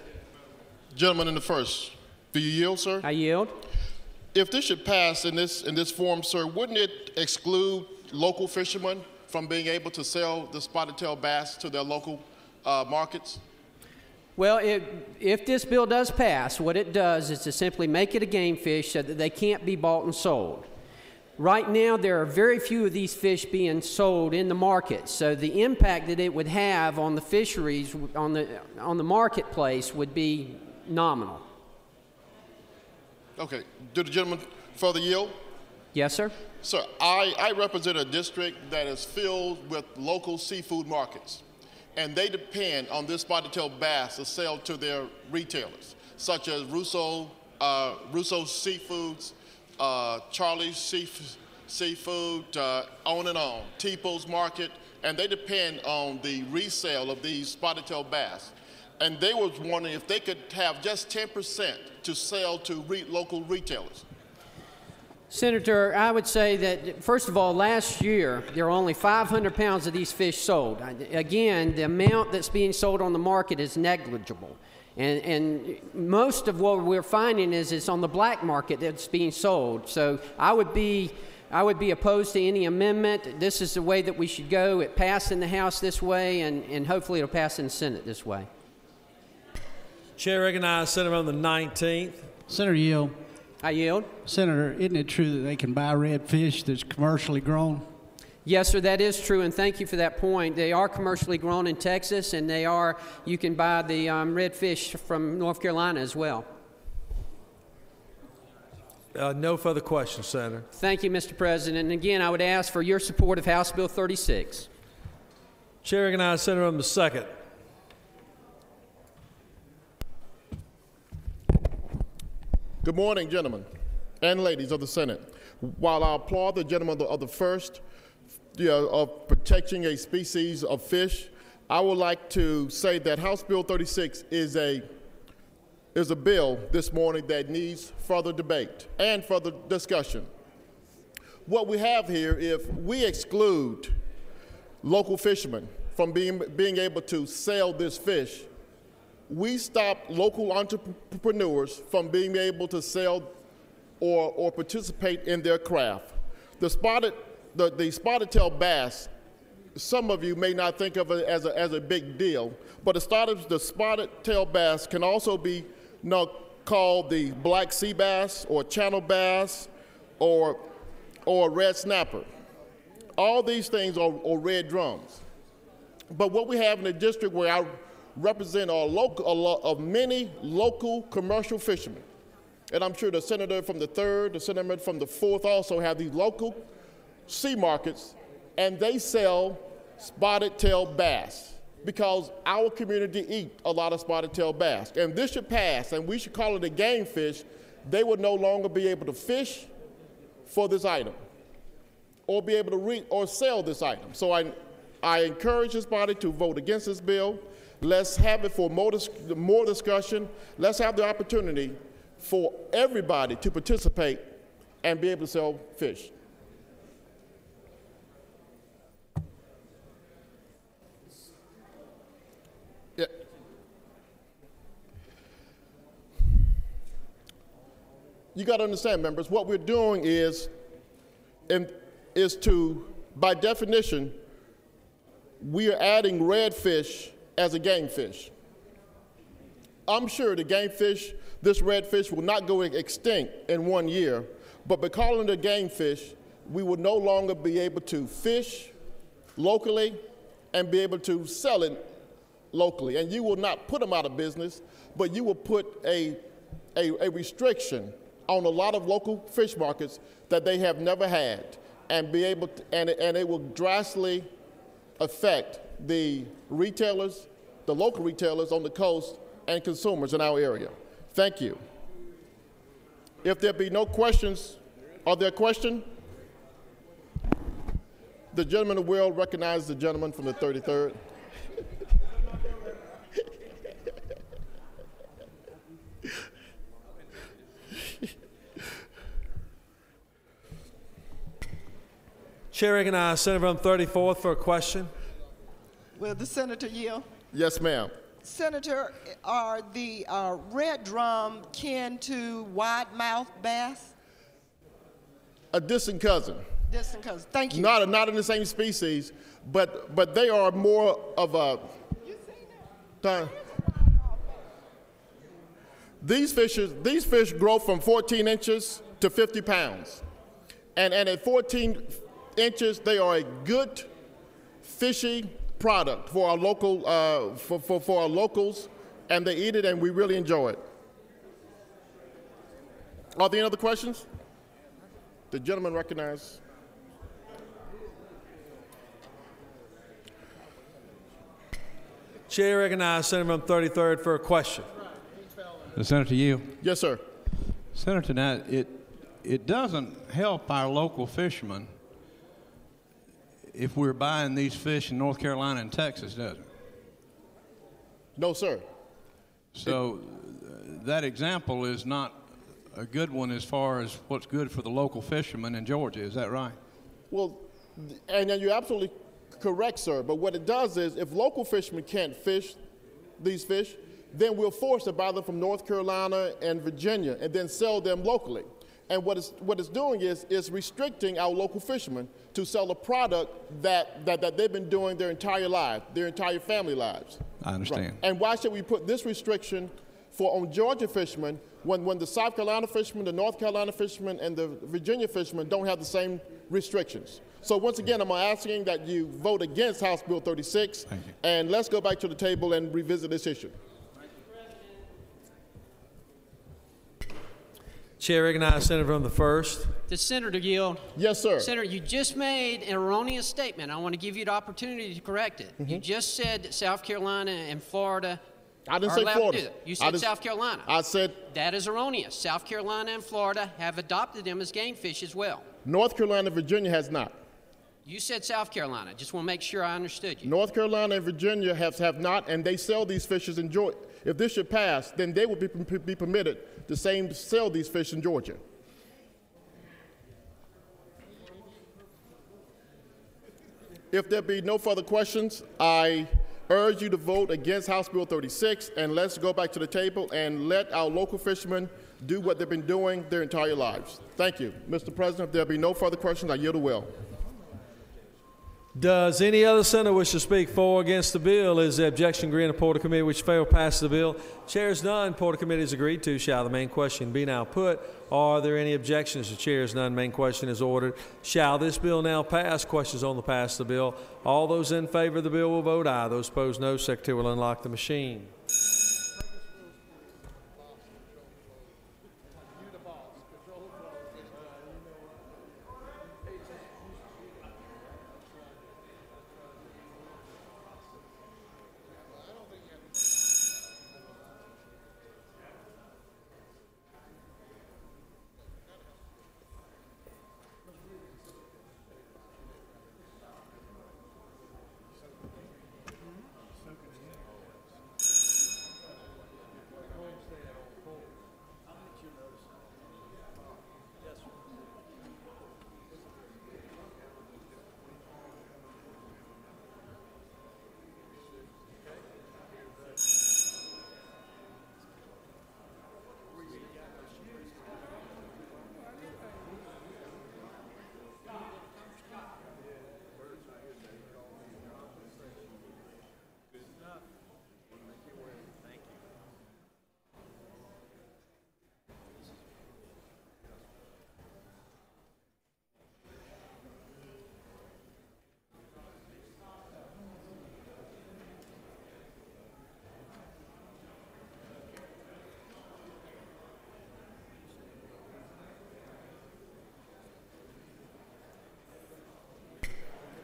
Gentleman in the first, do you yield, sir? I yield. If this should pass in this in this form, sir, wouldn't it exclude local fishermen from being able to sell the spotted tail bass to their local uh, markets? Well, if, if this bill does pass, what it does is to simply make it a game fish so that they can't be bought and sold. Right now, there are very few of these fish being sold in the market, so the impact that it would have on the fisheries, on the, on the marketplace, would be nominal. Okay. Do the gentleman further yield? Yes, sir. Sir, I, I represent a district that is filled with local seafood markets, and they depend on this spotted tail bass to sell to their retailers, such as Russo, uh, Russo Seafoods, uh, Charlie's Seaf- Seafood, uh, on and on, Teepo's Market, and they depend on the resale of these spotted tail bass. And they was wondering if they could have just 10% to sell to re- local retailers. Senator, I would say that, first of all, last year there were only 500 pounds of these fish sold. Again, the amount that's being sold on the market is negligible. And, and most of what we're finding is it's on the black market that's being sold. So I would be, I would be opposed to any amendment. This is the way that we should go. It passed in the House this way, and, and hopefully it'll pass in the Senate this way. Chair recognizes Senator on the 19th. Senator Yield. I yield. Senator, isn't it true that they can buy red fish that's commercially grown? Yes, sir, that is true, and thank you for that point. They are commercially grown in Texas, and they are, you can buy the um, red fish from North Carolina as well. Uh, no further questions, Senator. Thank you, Mr. President. And again, I would ask for your support of House Bill 36. Chair recognizes Senator from the second. Good morning, gentlemen and ladies of the Senate. While I applaud the gentleman of the first you know, of protecting a species of fish, I would like to say that House Bill 36 is a is a bill this morning that needs further debate and further discussion. What we have here, if we exclude local fishermen from being, being able to sell this fish, we stop local entrepreneurs from being able to sell or, or participate in their craft. The spotted, the, the spotted tail bass, some of you may not think of it as a, as a big deal, but the, spotted, the spotted tail bass can also be you know, called the black sea bass or channel bass or, or red snapper. All these things are, are red drums. But what we have in the district where I represent are local, a lot of many local commercial fishermen. And I'm sure the senator from the third, the senator from the fourth also have these local sea markets, and they sell spotted tail bass because our community eat a lot of spotted tail bass. And this should pass, and we should call it a game fish. They would no longer be able to fish for this item or be able to re- or sell this item. So I, I encourage this body to vote against this bill. Let's have it for more, dis- more discussion. Let's have the opportunity for everybody to participate and be able to sell fish. You got to understand, members, what we're doing is, is to, by definition, we are adding redfish as a game fish. I'm sure the game fish, this redfish, will not go extinct in one year, but by calling it a game fish, we will no longer be able to fish locally and be able to sell it locally. And you will not put them out of business, but you will put a, a, a restriction on a lot of local fish markets that they have never had and be able to, and, it, and it will drastically affect the retailers, the local retailers on the coast and consumers in our area. Thank you. If there be no questions, are there questions? The gentleman will recognize the gentleman from the 33rd. Chair recognizes Senator from 34th for a question. Will the senator yield? Yes, ma'am. Senator, are the uh, red drum kin to wide mouth bass? A distant cousin. Distant cousin. Thank you. Not, not in the same species, but, but they are more of a. Uh, these fishes, these fish grow from 14 inches to 50 pounds. And, and at 14 inches, they are a good, fishy product for our local, uh, for, for, for our locals, and they eat it, and we really enjoy it. Are there any other questions? The gentleman recognized. Chair recognizes Senator from 33rd for a question. The Senator you. Yes, sir. Senator, now it it doesn't help our local fishermen if we're buying these fish in North Carolina and Texas, does it? No, sir. So uh, that example is not a good one as far as what's good for the local fishermen in Georgia. Is that right? Well, and you're absolutely correct, sir. But what it does is, if local fishermen can't fish these fish, then we'll force to buy them from North Carolina and Virginia and then sell them locally. And what it's, what it's doing is, is restricting our local fishermen to sell a product that, that, that they've been doing their entire life, their entire family lives. I understand. Right. And why should we put this restriction for on Georgia fishermen when, when the South Carolina fishermen, the North Carolina fishermen, and the Virginia fishermen don't have the same restrictions. So once again, I'm asking that you vote against House Bill 36, and let's go back to the table and revisit this issue. Chair recognizes Senator from the first. The senator yield. Yes, sir. Senator, you just made an erroneous statement. I want to give you the opportunity to correct it. You just said that South Carolina and Florida Mm-hmm. I didn't are say allowed to Florida. do that. You said didn't- South Carolina. I said That is erroneous. South Carolina and Florida have adopted them as game fish as well. North Carolina and Virginia has not. You said South Carolina. Just want to make sure I understood you. North Carolina and Virginia have, have not, and they sell these fishes in Georgia. If this should pass, then they will be, be permitted to same sell these fish in Georgia. If there be no further questions, I urge you to vote against House Bill 36, and let's go back to the table and let our local fishermen do what they've been doing their entire lives. Thank you. Mr. President, if there be no further questions, I yield the will. Does any other senator wish to speak for or against the bill? Is the objection agreed in the Committee which failed pass the bill? Chair is none. Porter Committee is agreed to. Shall the main question be now put? Are there any objections? The chair is none. Main question is ordered. Shall this bill now pass? Questions on the pass the bill. All those in favor of the bill will vote aye. Those opposed, no. Secretary will unlock the machine.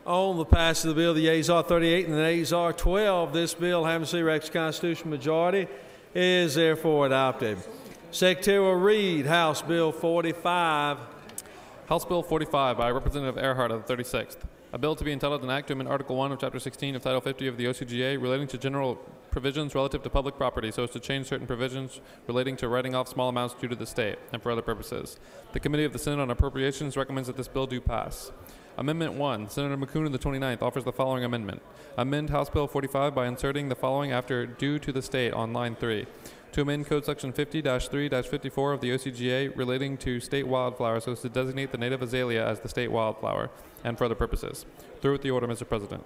On the pass of the bill, the yeas are 38 and the nays are 12. This bill, having received Rex constitutional majority, is therefore adopted. Secretary read House Bill 45. House Bill 45 by Representative Ehrhart of the 36th. A bill to be entitled an act to amend Article 1 of Chapter 16 of Title 50 of the OCGA relating to general provisions relative to public property so as to change certain provisions relating to writing off small amounts due to the state and for other purposes. The Committee of the Senate on Appropriations recommends that this bill do pass. Amendment 1. Senator McKoon of the 29th offers the following amendment. Amend House Bill 45 by inserting the following after due to the state on line 3. To amend Code Section 50-3-54 of the OCGA relating to state wildflowers so as to designate the native azalea as the state wildflower and for other purposes. Through with the order, Mr. President.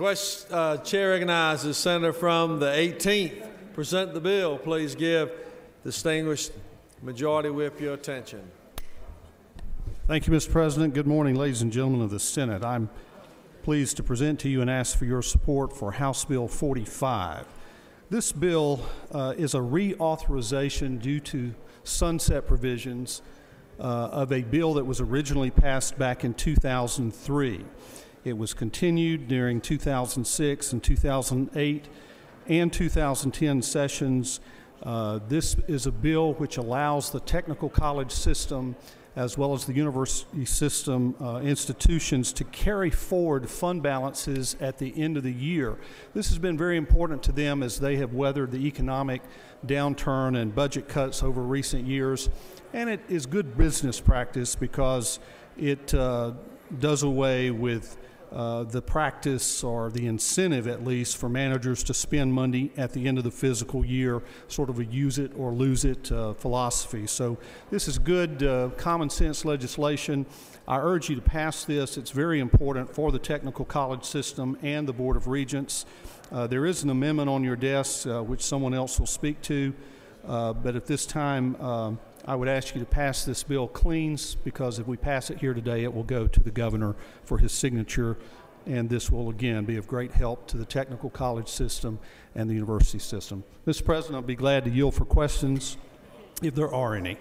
Question, uh, Chair recognizes Senator from the 18th. Present the bill. Please give distinguished majority whip your attention. Thank you, Mr. President. Good morning, ladies and gentlemen of the Senate. I'm pleased to present to you and ask for your support for House Bill 45. This bill uh, is a reauthorization due to sunset provisions uh, of a bill that was originally passed back in 2003. It was continued during 2006 and 2008 and 2010 sessions. Uh, this is a bill which allows the technical college system as well as the university system uh, institutions to carry forward fund balances at the end of the year. This has been very important to them as they have weathered the economic downturn and budget cuts over recent years. And it is good business practice because it uh, does away with uh, the practice or the incentive, at least, for managers to spend money at the end of the fiscal year, sort of a use it or lose it uh, philosophy. So this is good, uh, common sense legislation. I urge you to pass this. It's very important for the technical college system and the Board of Regents. Uh, there is an amendment on your desk uh, which someone else will speak to, but at this time, um, I would ask you to pass this bill clean because if we pass it here today, it will go to the governor for his signature. And this will again be of great help to the technical college system and the university system. Mr. President, I'll be glad to yield for questions if there are any.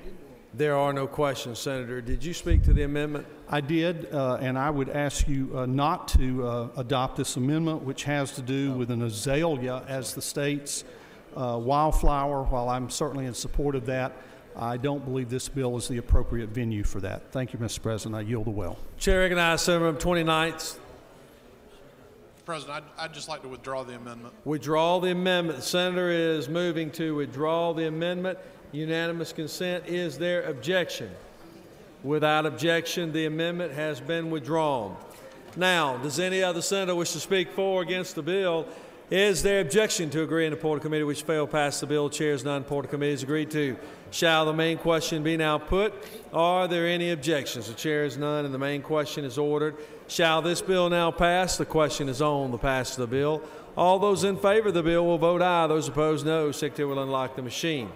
There are no questions, Senator. Did you speak to the amendment? I did, uh, and I would ask you uh, not to uh, adopt this amendment, which has to do with an azalea as the state's uh, wildflower. While I'm certainly in support of that, I don't believe this bill is the appropriate venue for that. Thank you, Mr. President. I yield the well. Chair recognizes Senator from 29th. President, I'd, I'd just like to withdraw the amendment. Withdraw the amendment. The senator is moving to withdraw the amendment. Unanimous consent. Is there objection? Without objection, the amendment has been withdrawn. Now, does any other senator wish to speak for or against the bill? Is there objection to agree in the Porter Committee which failed pass the bill? Chairs none. Porter Committee is agreed to. Shall the main question be now put? Are there any objections? The chair is none, and the main question is ordered. Shall this bill now pass? The question is on the pass of the bill. All those in favor of the bill will vote aye. Those opposed, no. Secretary will unlock the machine.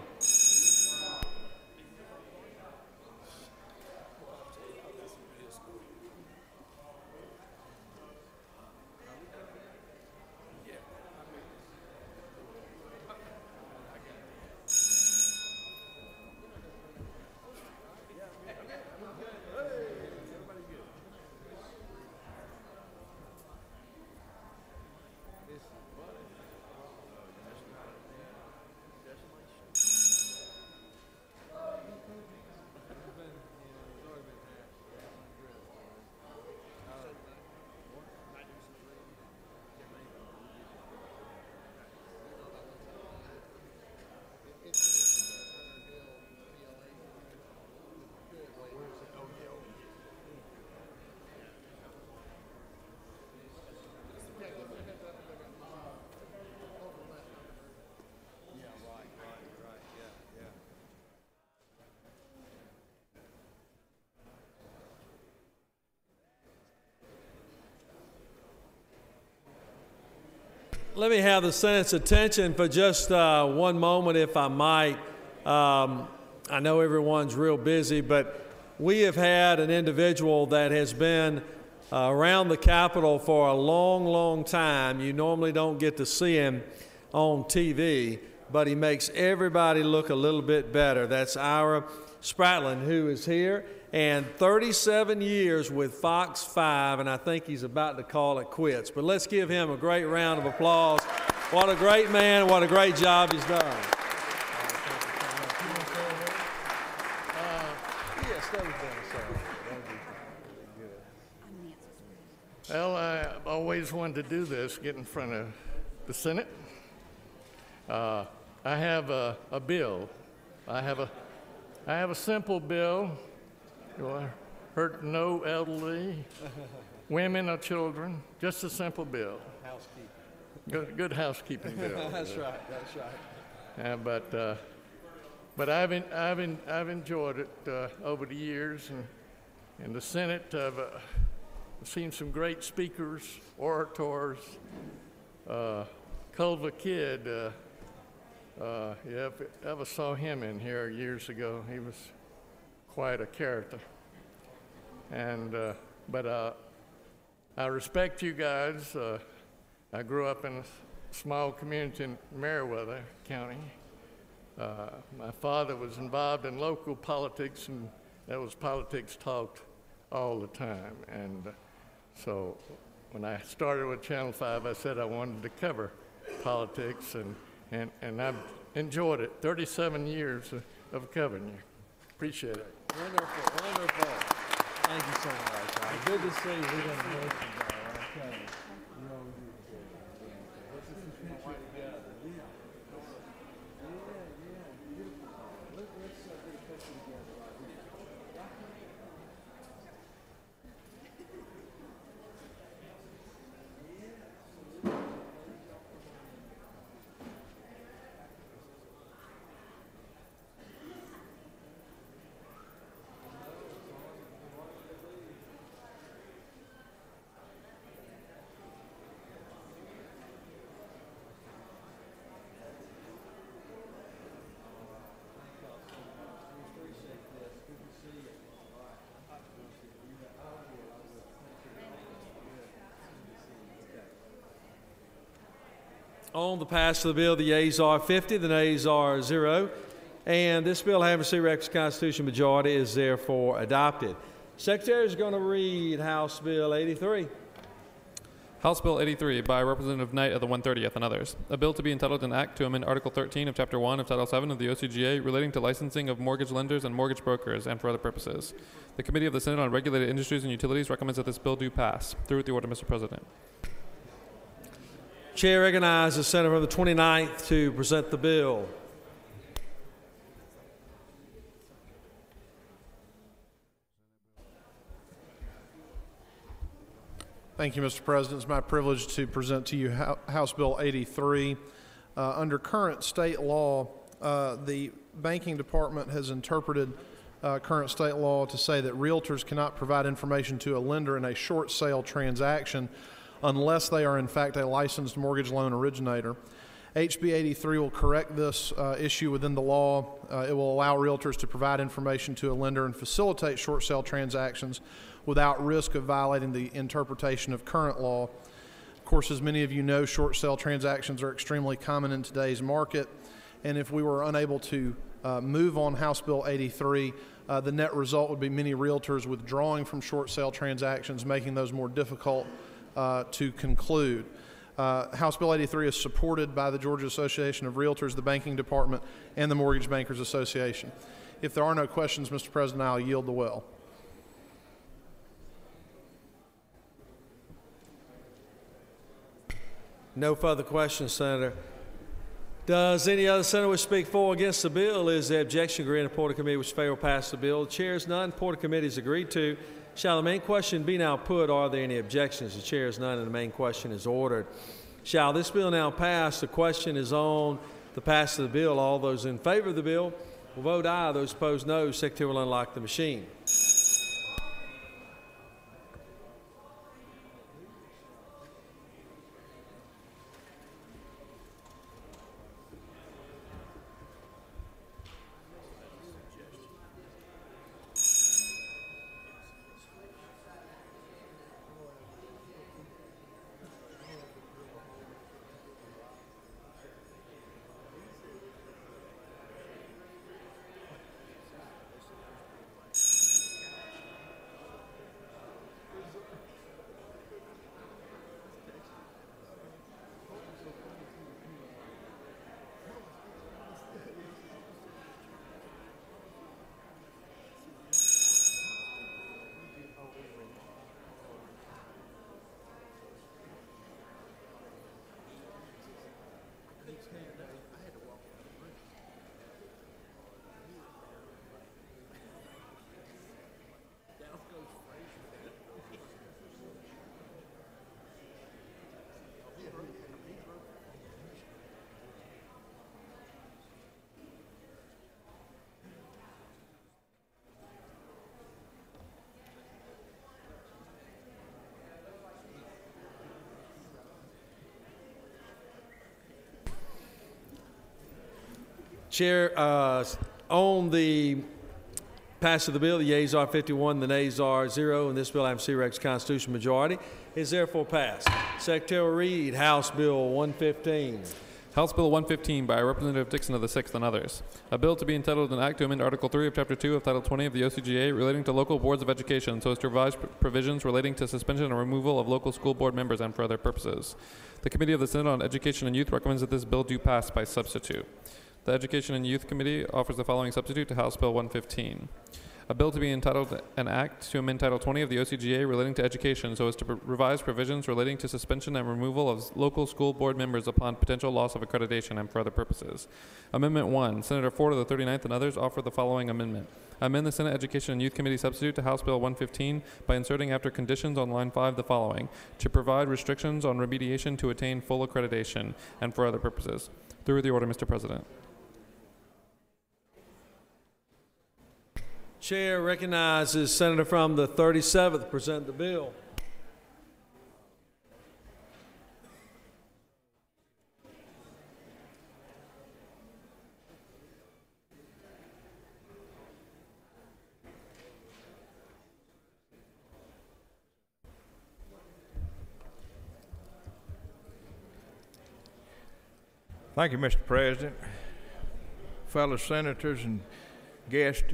Let me have the Senate's attention for just uh, one moment, if I might. Um, I know everyone's real busy, but we have had an individual that has been uh, around the Capitol for a long, long time. You normally don't get to see him on TV, but he makes everybody look a little bit better. That's Ira Spratling, who is here, and 37 years with Fox 5, and I think he's about to call it quits. But let's give him a great round of applause. What a great man, what a great job he's done. Well, I always wanted to do this, get in front of the Senate. Uh, I have a, a bill. I have a, I have a simple bill. Will hurt no elderly, women or children. Just a simple bill. Housekeeping. Good, good housekeeping bill. *laughs* that's right, that's right. Uh, but uh, but I've, en- I've, en- I've enjoyed it uh, over the years. And in the Senate, I've uh, seen some great speakers, orators. Uh, Culver Kidd, uh, you ever saw him in here years ago, he was quite a character. And, uh, but uh, I respect you guys. Uh, I grew up in a small community in Meriwether County. Uh, my father was involved in local politics, and that was politics talked all the time. And uh, so when I started with Channel 5, I said I wanted to cover politics, and, and, and I've enjoyed it. 37 years of, of covering you. Appreciate it. Wonderful, wonderful. Thank you so much. Good to see you. We're going to miss you, though, okay? You know, you- Let's just keep it together. Yeah. Yeah, yeah, beautiful. Let- let's, uh, get a picture together right here. On the pass of the bill, the yeas are 50, the nays are 0. And this bill, having received requisite constitutional majority, is therefore adopted. Secretary is going to read House Bill 83. House Bill 83 by Representative Knight of the 130th and others. A bill to be entitled an act to amend Article 13 of Chapter 1 of Title 7 of the OCGA relating to licensing of mortgage lenders and mortgage brokers and for other purposes. The Committee of the Senate on Regulated Industries and Utilities recommends that this bill do pass. Through with the order, Mr. President. Chair recognizes Senator from the 29th to present the bill. Thank you, Mr. President. It's my privilege to present to you House Bill 83. Uh, under current state law, uh, the banking department has interpreted uh, current state law to say that realtors cannot provide information to a lender in a short sale transaction unless they are in fact a licensed mortgage loan originator. HB 83 will correct this uh, issue within the law. Uh, it will allow realtors to provide information to a lender and facilitate short sale transactions without risk of violating the interpretation of current law. Of course, as many of you know, short sale transactions are extremely common in today's market. And if we were unable to uh, move on House Bill 83, uh, the net result would be many realtors withdrawing from short sale transactions, making those more difficult uh, to conclude. Uh, House Bill 83 is supported by the Georgia Association of Realtors, the Banking Department, and the Mortgage Bankers Association. If there are no questions, Mr. President, I'll yield the well. No further questions, Senator. Does any other senator wish to speak for or against the bill? Is the objection in the Porter Committee which favor pass the bill? Is none. Porter Committee is agreed to. Shall the main question be now put? Are there any objections? The chair is none and the main question is ordered. Shall this bill now pass? The question is on the pass of the bill. All those in favor of the bill will vote aye. Those opposed, no. Secretary will unlock the machine. Chair, uh, on the pass of the bill, the yeas are 51, the nays are 0, and this bill having C-Rex constitutional majority is therefore passed. Secretary read House Bill 115. House Bill 115 by Representative Dixon of the 6th and others. A bill to be entitled an act to amend Article 3 of Chapter 2 of Title 20 of the OCGA relating to local boards of education so as to revise pr- provisions relating to suspension and removal of local school board members and for other purposes. The Committee of the Senate on Education and Youth recommends that this bill do pass by substitute. The Education and Youth Committee offers the following substitute to House Bill 115. A bill to be entitled an act to amend Title 20 of the OCGA relating to education so as to pr- revise provisions relating to suspension and removal of local school board members upon potential loss of accreditation and for other purposes. Amendment 1. Senator Ford of the 39th and others offer the following amendment. Amend the Senate Education and Youth Committee substitute to House Bill 115 by inserting after conditions on line 5 the following to provide restrictions on remediation to attain full accreditation and for other purposes. Through the order, Mr. President. Chair recognizes Senator from the 37th present the bill. Thank you, Mr. President, fellow senators and guests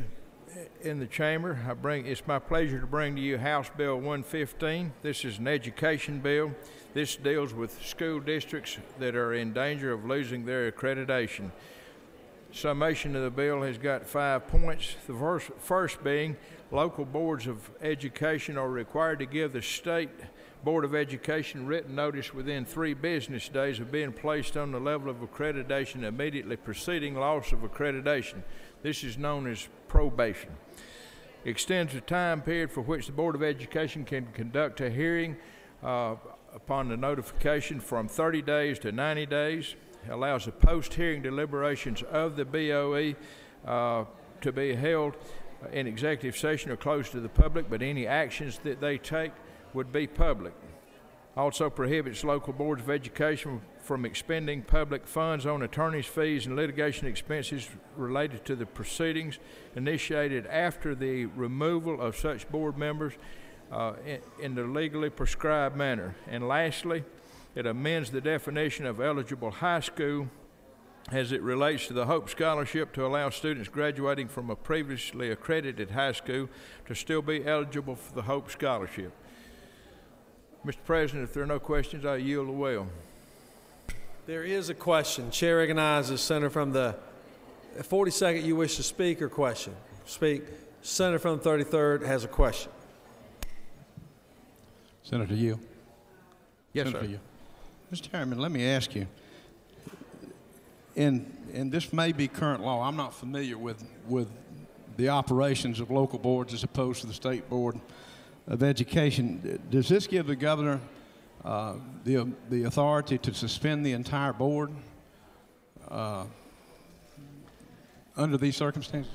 in the chamber, I bring, it's my pleasure to bring to you House Bill 115. This is an education bill. This deals with school districts that are in danger of losing their accreditation. Summation of the bill has got five points. The first, first being local boards of education are required to give the state Board of Education written notice within three business days of being placed on the level of accreditation immediately preceding loss of accreditation. This is known as probation. Extends the time period for which the Board of Education can conduct a hearing uh, upon the notification from 30 days to 90 days. Allows the post-hearing deliberations of the BOE uh, to be held in executive session or closed to the public, but any actions that they take would be public. Also prohibits local boards of education from expending public funds on attorney's fees and litigation expenses related to the proceedings initiated after the removal of such board members uh, in, in the legally prescribed manner. And lastly, it amends the definition of eligible high school as it relates to the Hope Scholarship to allow students graduating from a previously accredited high school to still be eligible for the Hope Scholarship. Mr. President, if there are no questions, I yield the well. There is a question. Chair recognizes Senator from the 42nd. You wish to speak or question? Speak. Senator from the 33rd has a question. Senator Yield. Yes, Senator sir. Yield. Mr. Chairman, let me ask you. And, and this may be current law. I'm not familiar with, with the operations of local boards as opposed to the state board of education. Does this give the governor uh, the, the authority to suspend the entire board uh, under these circumstances?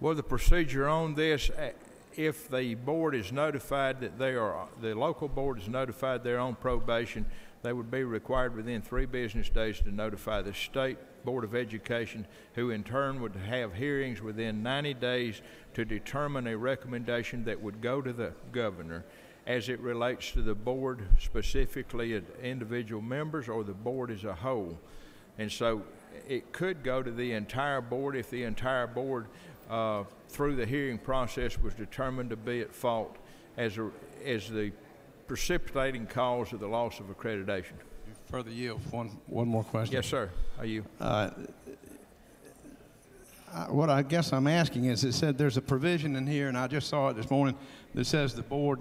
Well, the procedure on this, uh, if the board is notified that they are, the local board is notified they're on probation, they would be required within three business days to notify the state board of education, who in turn would have hearings within 90 days to determine a recommendation that would go to the governor as it relates to the board, specifically at individual members or the board as a whole. And so it could go to the entire board if the entire board, uh, through the hearing process, was determined to be at fault as, a, as the precipitating cause of the loss of accreditation. Further yield. One, one more question. Yes, sir. Are you? Uh, what I guess I'm asking is, it said there's a provision in here, and I just saw it this morning, that says the board,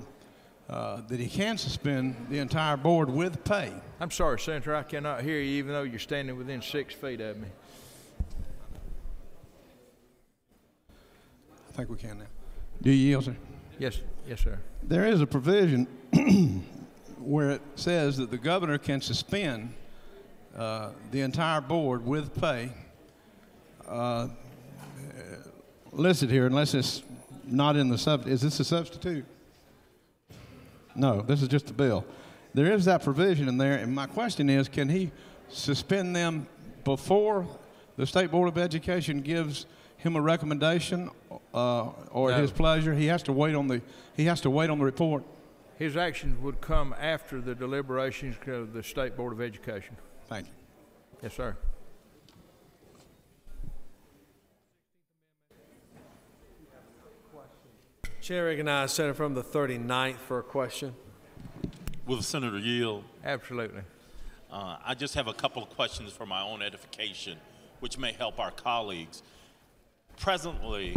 uh, that he can suspend the entire board with pay. I'm sorry, Senator, I cannot hear you even though you're standing within six feet of me. I think we can now. Do you yield, sir? Yes, yes, sir. There is a provision *clears throat* where it says that the governor can suspend uh, the entire board with pay uh, listed here, unless it's not in the sub. Is this a substitute? No, this is just a bill. There is that provision in there, and my question is, can he suspend them before the state board of education gives him a recommendation, uh, or at No. his pleasure? He has to wait on the he has to wait on the report. His actions would come after the deliberations of the State Board of Education. Thank you. Yes, sir. Chair recognizes Senator from the 39th for a question. Will Senator yield? Absolutely. Uh, I just have a couple of questions for my own edification, which may help our colleagues. Presently,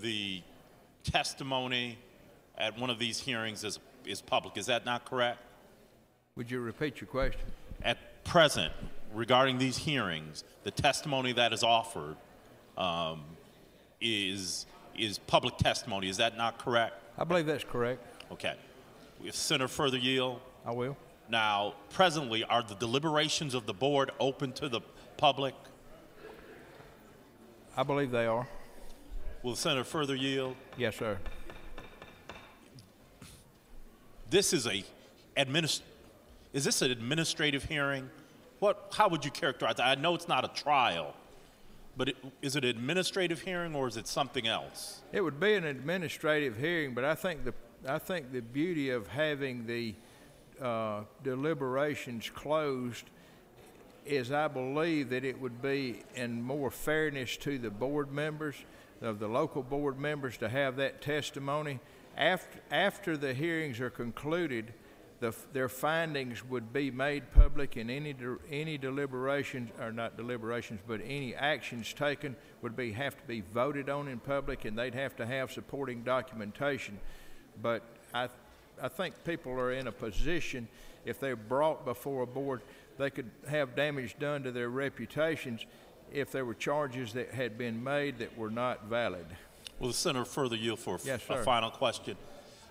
the testimony at one of these hearings is, is public. Is that not correct? Would you repeat your question? At present, regarding these hearings, the testimony that is offered um, is, is public testimony. Is that not correct? I believe that's correct. Okay. If Senator further yield. I will. Now, presently, are the deliberations of the board open to the public? I believe they are. Will the Senator further yield? Yes, sir. This is a adminis- is this an administrative hearing? What, how would you characterize it? I know it's not a trial, but it, is it an administrative hearing or is it something else? It would be an administrative hearing, but I think the I think the beauty of having the uh, deliberations closed is I believe that it would be in more fairness to the board members, of the local board members, to have that testimony. After, after the hearings are concluded, the, their findings would be made public and any, de- any deliberations, or not deliberations, but any actions taken would be, have to be voted on in public and they'd have to have supporting documentation. But I, I think people are in a position, if they're brought before a board, they could have damage done to their reputations if there were charges that had been made that were not valid. Will the senator further yield for Yes, a final question?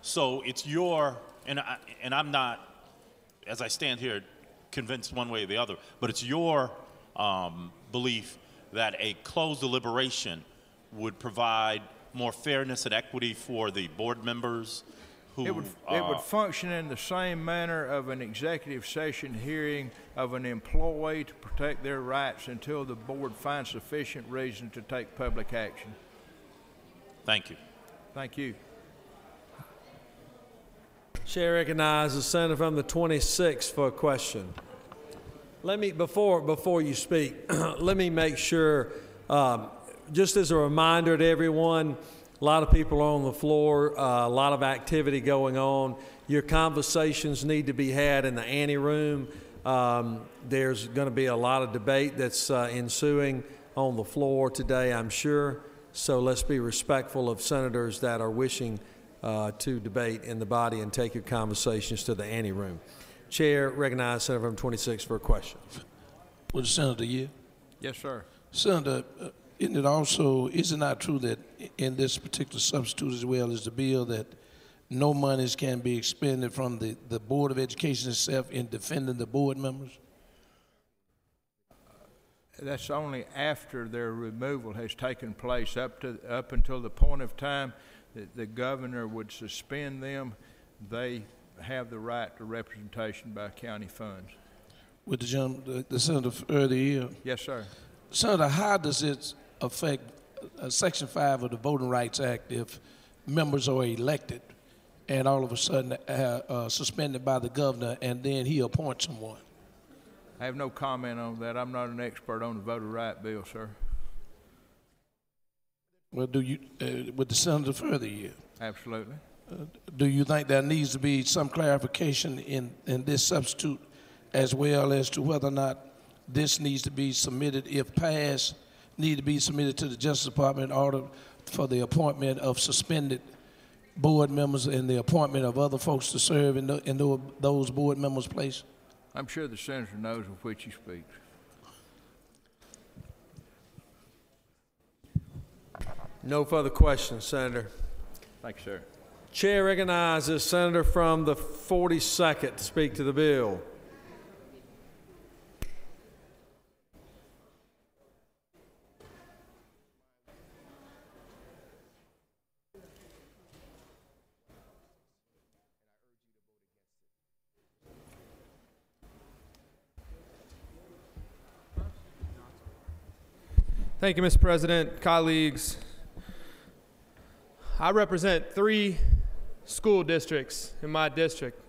So it's your, and, I, and I'm not, as I stand here, convinced one way or the other, but it's your um, belief that a closed deliberation would provide more fairness and equity for the board members who. It would, it uh, would function in the same manner of an executive session hearing of an employee to protect their rights until the board finds sufficient reason to take public action. Thank you. Thank you. Chair recognizes the senator from the 26th for a question. Let me, before, before you speak, *clears throat* let me make sure, um, just as a reminder to everyone, a lot of people are on the floor, uh, a lot of activity going on. Your conversations need to be had in the ante room. Um, there's going to be a lot of debate that's uh, ensuing on the floor today, I'm sure. So let's be respectful of senators that are wishing uh, to debate in the body and take your conversations to the ante room. Chair recognizes Senator from 26 for a question. Well, Senator, yeah. Yes, sir. Senator, uh, isn't it also, is it not true that in this particular substitute as well as the bill that no monies can be expended from the, the Board of Education itself in defending the board members? That's only after their removal has taken place, up to, up until the point of time that the governor would suspend them. They have the right to representation by county funds. With the gentleman, the, the senator earlier. Yes, sir. Senator, how does it affect uh, Section 5 of the Voting Rights Act if members are elected and all of a sudden uh, uh, suspended by the governor and then he appoints someone? I have no comment on that. I'm not an expert on the voter right bill, sir. Well, do you, uh, with the senator further here, Absolutely. uh, do you think there needs to be some clarification in, in this substitute as well as to whether or not this needs to be submitted, if passed, need to be submitted to the Justice Department in order for the appointment of suspended board members and the appointment of other folks to serve in, tho- in tho- those board members' place? I'm sure the senator knows of which he speaks. No further questions, Senator. Thank you, sir. Chair recognizes Senator from the 42nd to speak to the bill. Thank you, Mr. President, colleagues. I represent three school districts in my district.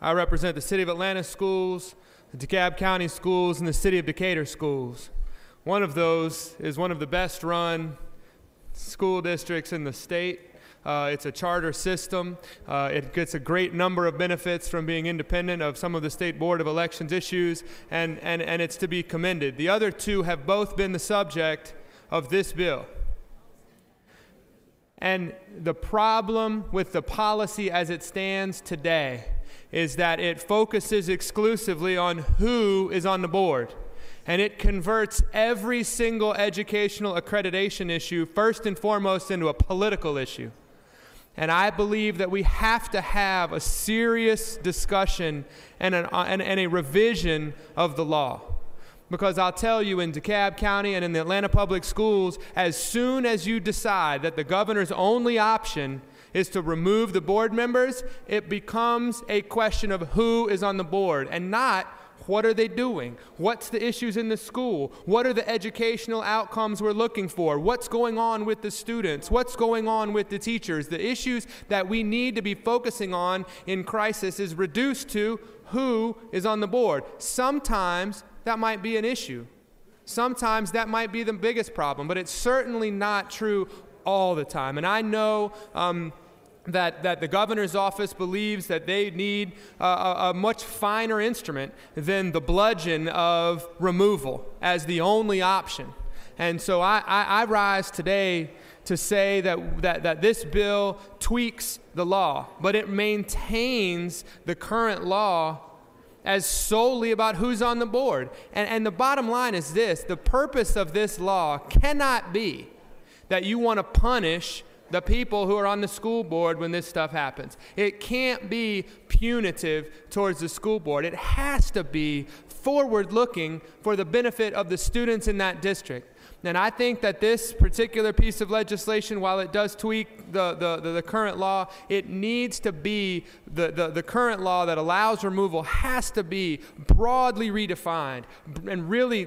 I represent the City of Atlanta schools, the DeKalb County schools, and the City of Decatur schools. One of those is one of the best run school districts in the state. Uh, it's a charter system. Uh, it gets a great number of benefits from being independent of some of the State Board of Elections issues, and, and, and it's to be commended. The other two have both been the subject of this bill. And the problem with the policy as it stands today is that it focuses exclusively on who is on the board. And it converts every single educational accreditation issue, first and foremost, into a political issue. And I believe that we have to have a serious discussion and, an, uh, and, and a revision of the law. Because I'll tell you, in DeKalb County and in the Atlanta Public Schools, as soon as you decide that the governor's only option is to remove the board members, it becomes a question of who is on the board and not What are they doing? What's the issues in the school? What are the educational outcomes we're looking for? What's going on with the students? What's going on with the teachers? The issues that we need to be focusing on in crisis is reduced to who is on the board. Sometimes that might be an issue. Sometimes that might be the biggest problem, but it's certainly not true all the time. And I know. Um, that, that the governor's office believes that they need uh, a, a, much finer instrument than the bludgeon of removal as the only option. And so I, I, I rise today to say that, that, that this bill tweaks the law, but it maintains the current law as solely about who's on the board. And, and the bottom line is this the purpose of this law cannot be that you want to punish the people who are on the school board when this stuff happens. It can't be punitive towards the school board. It has to be forward looking for the benefit of the students in that district. And I think that this particular piece of legislation, while it does tweak the, the, the, the current law, it needs to be the, the, the current law that allows removal has to be broadly redefined and really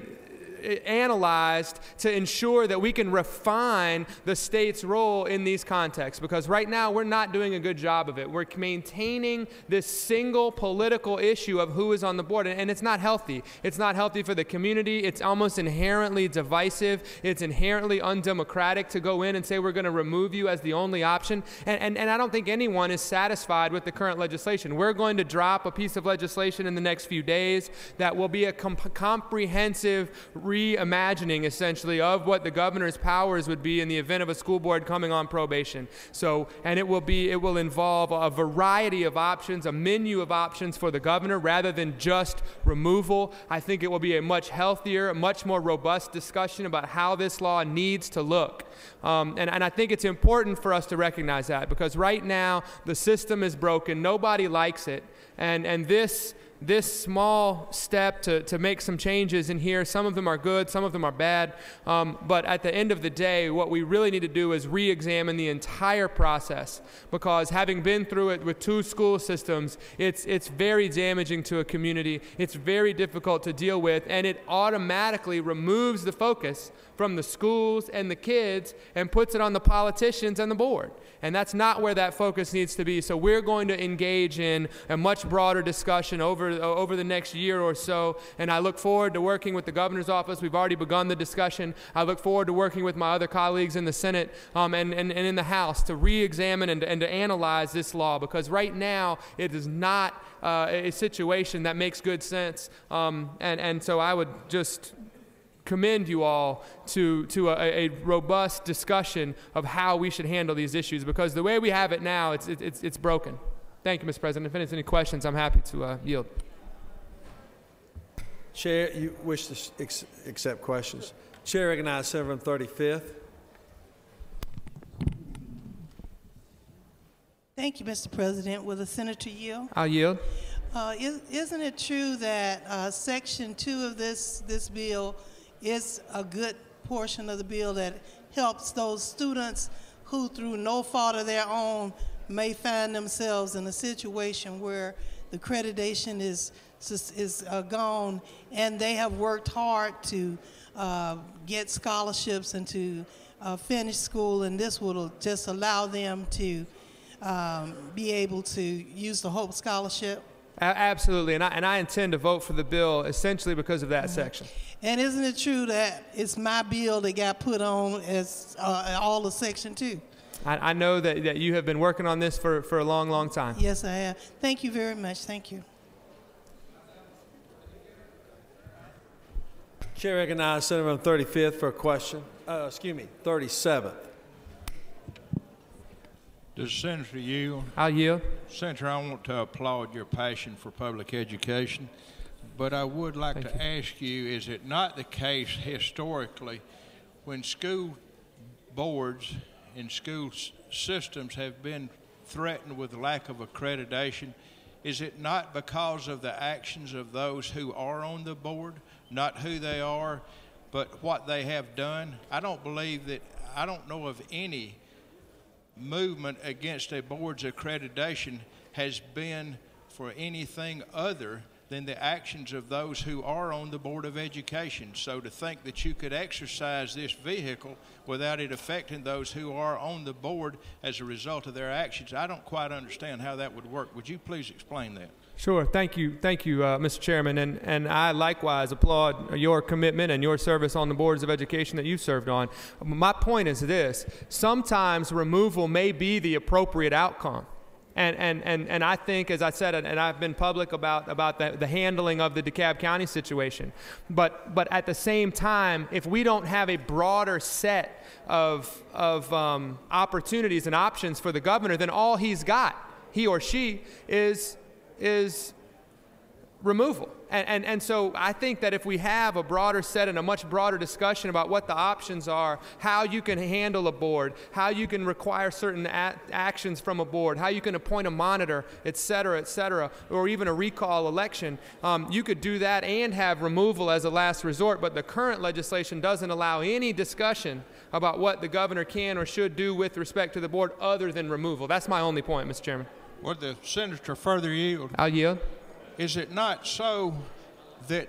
analyzed to ensure that we can refine the state's role in these contexts. Because right now, we're not doing a good job of it. We're maintaining this single political issue of who is on the board, and it's not healthy. It's not healthy for the community. It's almost inherently divisive. It's inherently undemocratic to go in and say we're going to remove you as the only option. And, and, and I don't think anyone is satisfied with the current legislation. We're going to drop a piece of legislation in the next few days that will be a comp- comprehensive reimagining essentially of what the governor's powers would be in the event of a school board coming on probation. So, and it will be, it will involve a variety of options, a menu of options for the governor rather than just removal. I think it will be a much healthier, much more robust discussion about how this law needs to look. Um, and, and I think it's important for us to recognize that because right now the system is broken. Nobody likes it. And, and this this small step to, to make some changes in here. Some of them are good, some of them are bad. Um, but at the end of the day, what we really need to do is re examine the entire process because having been through it with two school systems, it's, it's very damaging to a community. It's very difficult to deal with, and it automatically removes the focus from the schools and the kids and puts it on the politicians and the board. And that's not where that focus needs to be. So we're going to engage in a much broader discussion over, over the next year or so. And I look forward to working with the governor's office. We've already begun the discussion. I look forward to working with my other colleagues in the Senate um, and, and, and in the House to re examine and, and to analyze this law because right now it is not uh, a situation that makes good sense. Um, and, and so I would just commend you all to, to a, a, robust discussion of how we should handle these issues because the way we have it now, it's, it's, it's broken. Thank you, Mr. President. If there's any questions, I'm happy to uh, yield. Chair, you wish to ex- accept questions. Chair recognizes Senator from 35th. Thank you, Mr. President. Will the senator yield? I'll yield. Uh, is, not it true that uh, Section 2 of this, this bill is a good portion of the bill that helps those students who, through no fault of their own, may find themselves in a situation where the accreditation is is uh, gone, and they have worked hard to uh, get scholarships and to uh, finish school, and this will just allow them to um, be able to use the Hope Scholarship. absolutely, and I, and I intend to vote for the bill essentially because of that mm-hmm. section. And isn't it true that it's my bill that got put on as uh, all of Section 2? I, I, know that, that you have been working on this for, for a long, long time. Yes, I have. Thank you very much. Thank you. Chair recognizes Senator from 35th for a question. Uh, excuse me, 37th. Does Senator yield? I'll yield. Senator, I want to applaud your passion for public education. But I would like Thank to you. ask you is it not the case historically when school boards and school systems have been threatened with lack of accreditation? Is it not because of the actions of those who are on the board, not who they are, but what they have done? I don't believe that, I don't know of any movement against a board's accreditation has been for anything other than the actions of those who are on the Board of Education. So to think that you could exercise this vehicle without it affecting those who are on the board as a result of their actions, I don't quite understand how that would work. Would you please explain that? Sure. Thank you. Thank you, uh, Mr. Chairman. And, and I likewise applaud your commitment and your service on the boards of education that you've served on. My point is this sometimes removal may be the appropriate outcome. And, and, and, and I think, as I said, and I've been public about, about the, the handling of the DeKalb County situation. But, but at the same time, if we don't have a broader set of, of um, opportunities and options for the governor, then all he's got, he or she, is, is removal. And, and, and so I think that if we have a broader set and a much broader discussion about what the options are, how you can handle a board, how you can require certain a- actions from a board, how you can appoint a monitor, et cetera, et cetera, or even a recall election, um, you could do that and have removal as a last resort. But the current legislation doesn't allow any discussion about what the governor can or should do with respect to the board other than removal. That's my only point, Mr. Chairman. Would the senator further yield? I'll yield. Is it not so that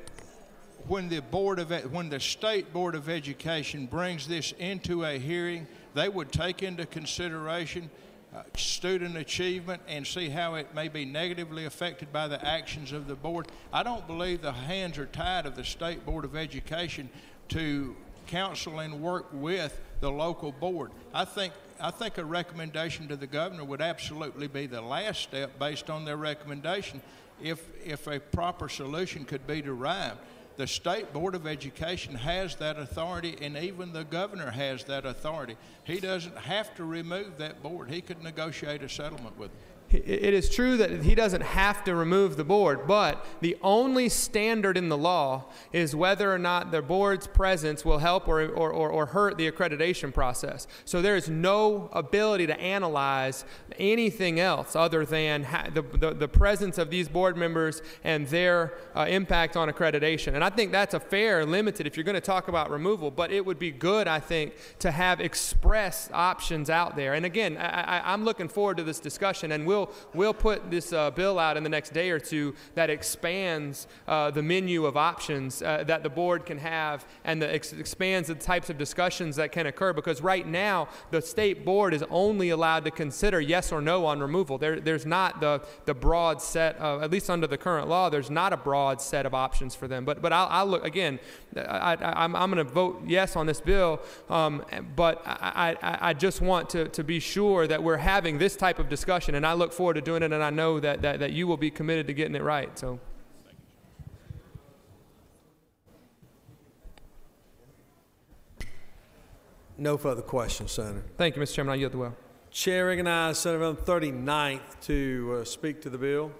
when the board of when the state board of education brings this into a hearing, they would take into consideration uh, student achievement and see how it may be negatively affected by the actions of the board. I don't believe the hands are tied of the state board of education to counsel and work with the local board. I think I think a recommendation to the governor would absolutely be the last step based on their recommendation if if a proper solution could be derived. The state board of education has that authority and even the governor has that authority. He doesn't have to remove that board. He could negotiate a settlement with them. It is true that he doesn't have to remove the board, but the only standard in the law is whether or not the board's presence will help or, or, or, or hurt the accreditation process. So there is no ability to analyze anything else other than ha- the, the, the presence of these board members and their uh, impact on accreditation. And I think that's a fair, limited, if you're going to talk about removal, but it would be good, I think, to have express options out there. And again, I, I, I'm looking forward to this discussion, and we'll, we'll put this uh, bill out in the next day or two that expands uh, the menu of options uh, that the board can have and that ex- expands the types of discussions that can occur because right now the state board is only allowed to consider yes or no on removal. There, there's not the, the broad set, of, at least under the current law, there's not a broad set of options for them. But, but I'll, I'll look, again, I, I'm going to vote yes on this bill, um, but I, I, I just want to, to be sure that we're having this type of discussion, and I look forward to doing it, and I know that, that, that you will be committed to getting it right. So. No further questions, Senator. Thank you, Mr. Chairman. I yield the well. Chair recognizes Senator on the 39th to uh, speak to the bill.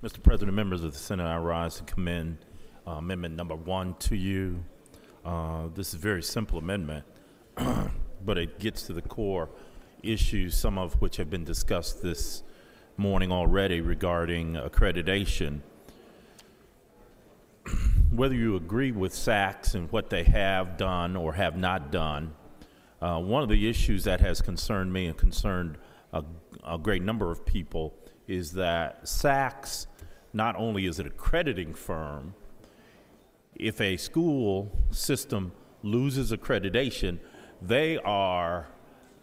Mr. President, members of the Senate, I rise to commend uh, Amendment Number One to you. Uh, this is a very simple amendment, *clears throat* but it gets to the core issues, some of which have been discussed this morning already regarding accreditation. *clears throat* Whether you agree with SACS and what they have done or have not done, uh, one of the issues that has concerned me and concerned a, a great number of people is that SACS not only is it a accrediting firm, if a school system loses accreditation, they are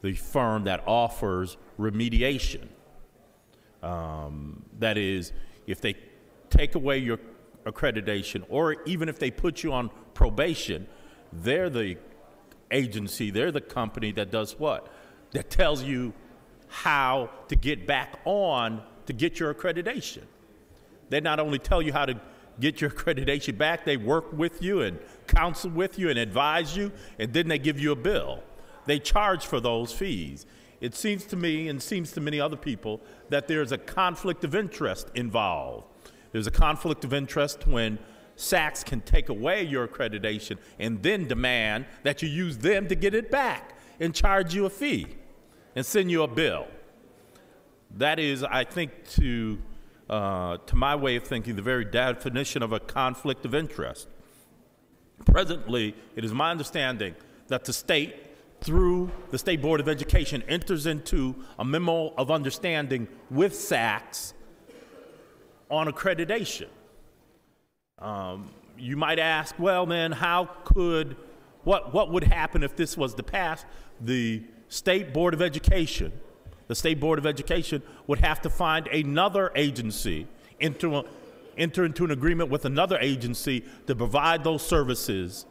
the firm that offers remediation. Um, that is, if they take away your accreditation, or even if they put you on probation, they're the agency, they're the company that does what? That tells you how to get back on to get your accreditation. They not only tell you how to get your *laughs* accreditation back, they work with you and counsel with you and advise you, and then they give you a bill. They charge for those fees. It seems to me, and seems to many other people, that there's a conflict of interest involved. There's a conflict of interest when SACS can take away your accreditation and then demand that you use them to get it back and charge you a fee and send you a bill. That is, I think, to uh, to my way of thinking, the very definition of a conflict of interest. Presently, it is my understanding that the state, through the State Board of Education, enters into a memo of understanding with SACS on accreditation. Um, you might ask, well, then, how could, what, what would happen if this was to pass? The State Board of Education, the State Board of Education would have to find another agency, enter, enter into an agreement with another agency to provide those services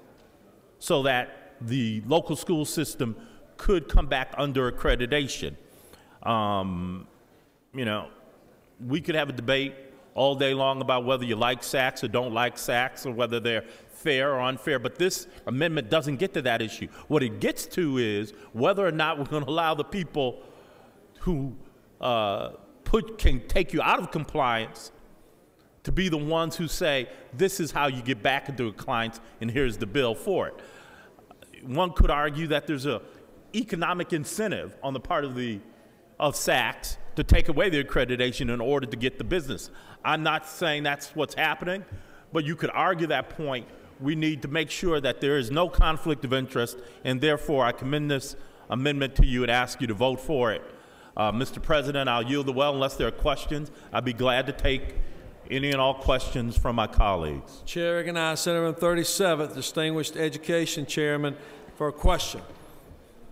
so that the local school system could come back under accreditation. Um, you know, we could have a debate all day long about whether you like SACS or don't like SACS or whether they're fair or unfair, but this amendment doesn't get to that issue. What it gets to is whether or not we're going to allow the people who uh, put, can take you out of compliance to be the ones who say, this is how you get back into compliance and here's the bill for it. One could argue that there's a economic incentive on the part of the of SACS to take away the accreditation in order to get the business. I'm not saying that's what's happening, but you could argue that point. We need to make sure that there is no conflict of interest, and therefore I commend this amendment to you and ask you to vote for it. Uh, Mr. President, I'll yield the well unless there are questions. I'd be glad to take any and all questions from my colleagues. Chair recognizes Senator from 37th, Distinguished Education Chairman, for a question.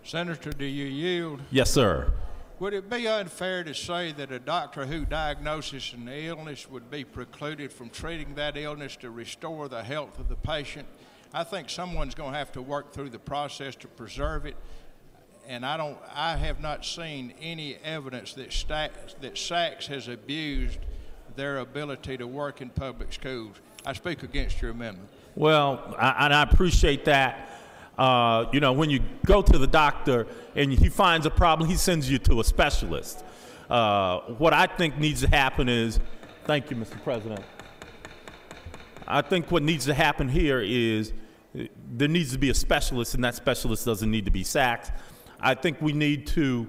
Senator, do you yield? Yes, sir. Would it be unfair to say that a doctor who diagnoses an illness would be precluded from treating that illness to restore the health of the patient? I think someone's going to have to work through the process to preserve it. And I don't, I have not seen any evidence that, Stack, that SACS has abused their ability to work in public schools. I speak against your amendment. Well, I, and I appreciate that. Uh, you know, when you go to the doctor and he finds a problem, he sends you to a specialist. Uh, what I think needs to happen is, thank you, Mr. President. I think what needs to happen here is there needs to be a specialist, and that specialist doesn't need to be SACS. I think we need to,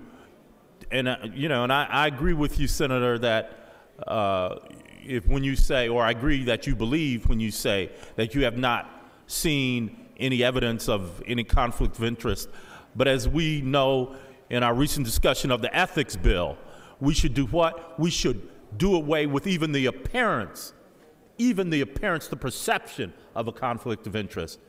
and uh, you know, and I, I, agree with you, Senator, that uh, if when you say, or I agree that you believe when you say that you have not seen any evidence of any conflict of interest. But as we know in our recent discussion of the ethics bill, we should do what? We should do away with even the appearance, even the appearance, the perception of a conflict of interest.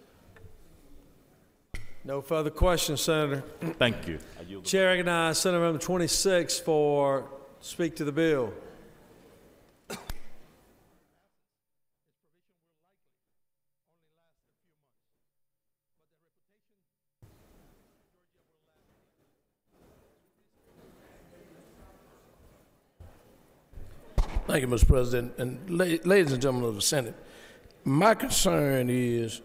No further questions, Senator. Thank you. Chair recognizes Senator Number 26 for speak to the bill. Thank you, Mr. President. And la ladies and gentlemen of the Senate, my concern is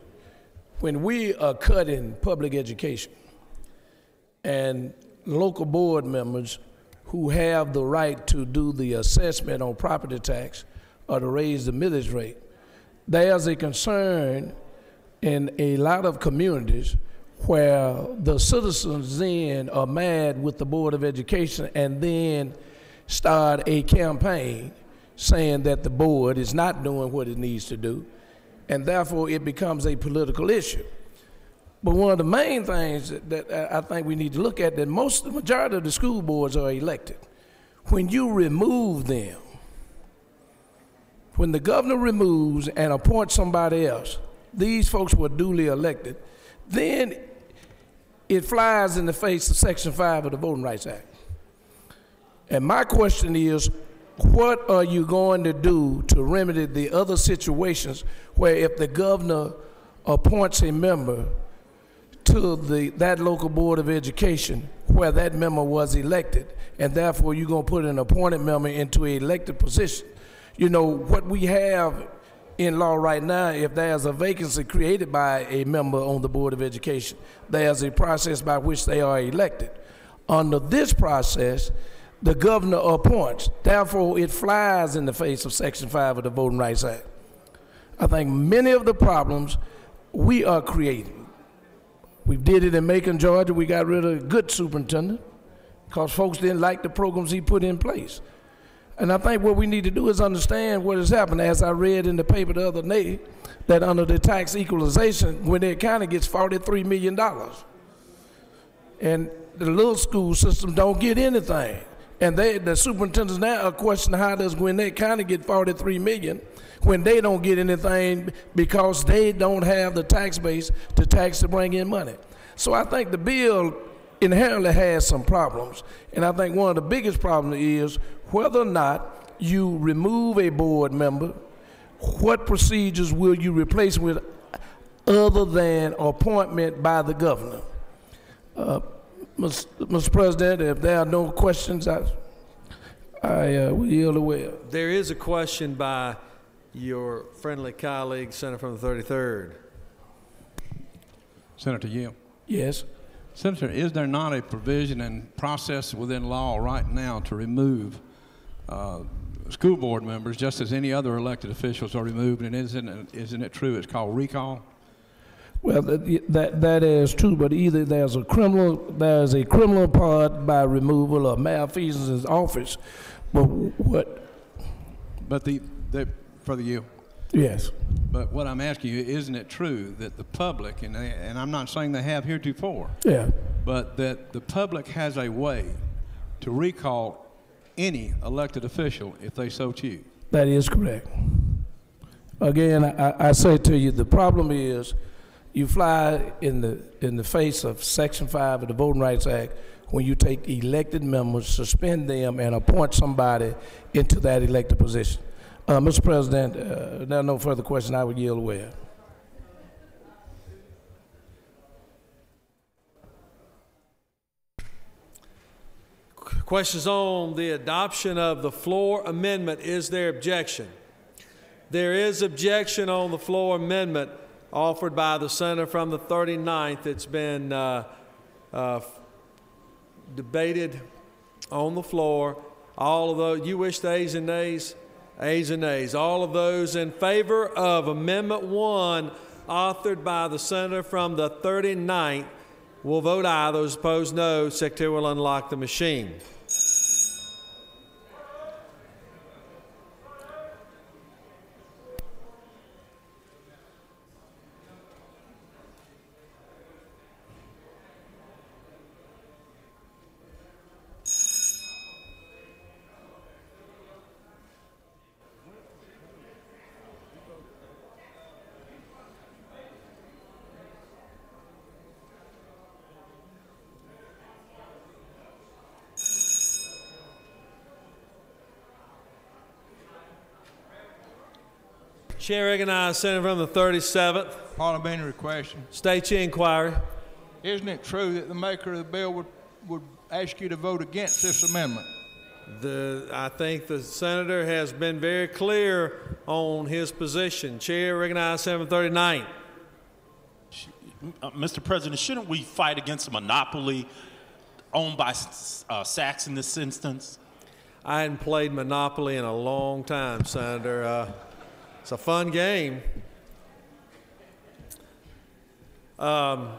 when we are cutting public education and local board members who have the right to do the assessment on property tax or to raise the millage rate, there's a concern in a lot of communities where the citizens then are mad with the Board of Education and then start a campaign saying that the board is not doing what it needs to do, and therefore it becomes a political issue. But one of the main things that, that I think we need to look at that most, the majority of the school boards are elected. When you remove them, when the governor removes and appoints somebody else, these folks were duly elected, then it flies in the face of Section 5 of the Voting Rights Act. And my question is, what are you going to do to remedy the other situations where if the governor appoints a member to the, that local board of education where that member was elected, and therefore you're going to put an appointed member into an elected position. You know, what we have in law right now, if there's a vacancy created by a member on the Board of Education, there's a process by which they are elected. Under this process, the governor appoints. Therefore, it flies in the face of Section 5 of the Voting Rights Act. I think many of the problems we are creating. We did it in Macon, Georgia. We got rid of a good superintendent because folks didn't like the programs he put in place. And I think what we need to do is understand what has happened. As I read in the paper the other day, that under the tax equalization, Gwinnett County gets $43 million. And the little school system don't get anything. And they, the superintendents now are questioning how does Gwinnett County get 43 million when they don't get anything because they don't have the tax base to tax to bring in money. So I think the bill inherently has some problems. And I think one of the biggest problems is whether or not you remove a board member, what procedures will you replace with other than appointment by the governor? Uh, Mr. President, if there are no questions, I, I uh, will yield away. There is a question by your friendly colleague, Senator from the 33rd. Senator Yale. Yes. Senator, is there not a provision and process within law right now to remove uh, school board members just as any other elected officials are removed? And isn't it, isn't it true? It's called recall? Well, that, that that is true, but either there's a criminal there's a criminal part by removal of malfeasance in office, but what? But the, the you. Yes. But what I'm asking you, isn't it true that the public, and, they, and I'm not saying they have heretofore, Yeah. but that the public has a way to recall any elected official if they so choose? That is correct. Again, I, I say to you, the problem is you fly in the in the face of Section 5 of the Voting Rights Act when you take elected members, suspend them, and appoint somebody into that elected position. Uh, Mr. President, uh, there are no further questions. I would yield away. Questions on the adoption of the floor amendment. Is there objection? There is objection on the floor amendment offered by the senator from the 39th. It's been uh, uh, debated on the floor. All of those, you wish the ayes and nays? Ayes and nays. All of those in favor of Amendment 1, authored by the senator from the 39th, will vote aye. Those opposed, no. Secretary will unlock the machine. Chair recognizes Senator from the 37th. Parliamentary question. State your inquiry. Isn't it true that the maker of the bill would, would ask you to vote against this amendment? The, I think the senator has been very clear on his position. Chair recognizes Senator from 39. Uh, Mr. President, shouldn't we fight against a monopoly owned by uh, SACS in this instance? I hadn't played Monopoly in a long time, Senator. Uh, it's a fun game. Um,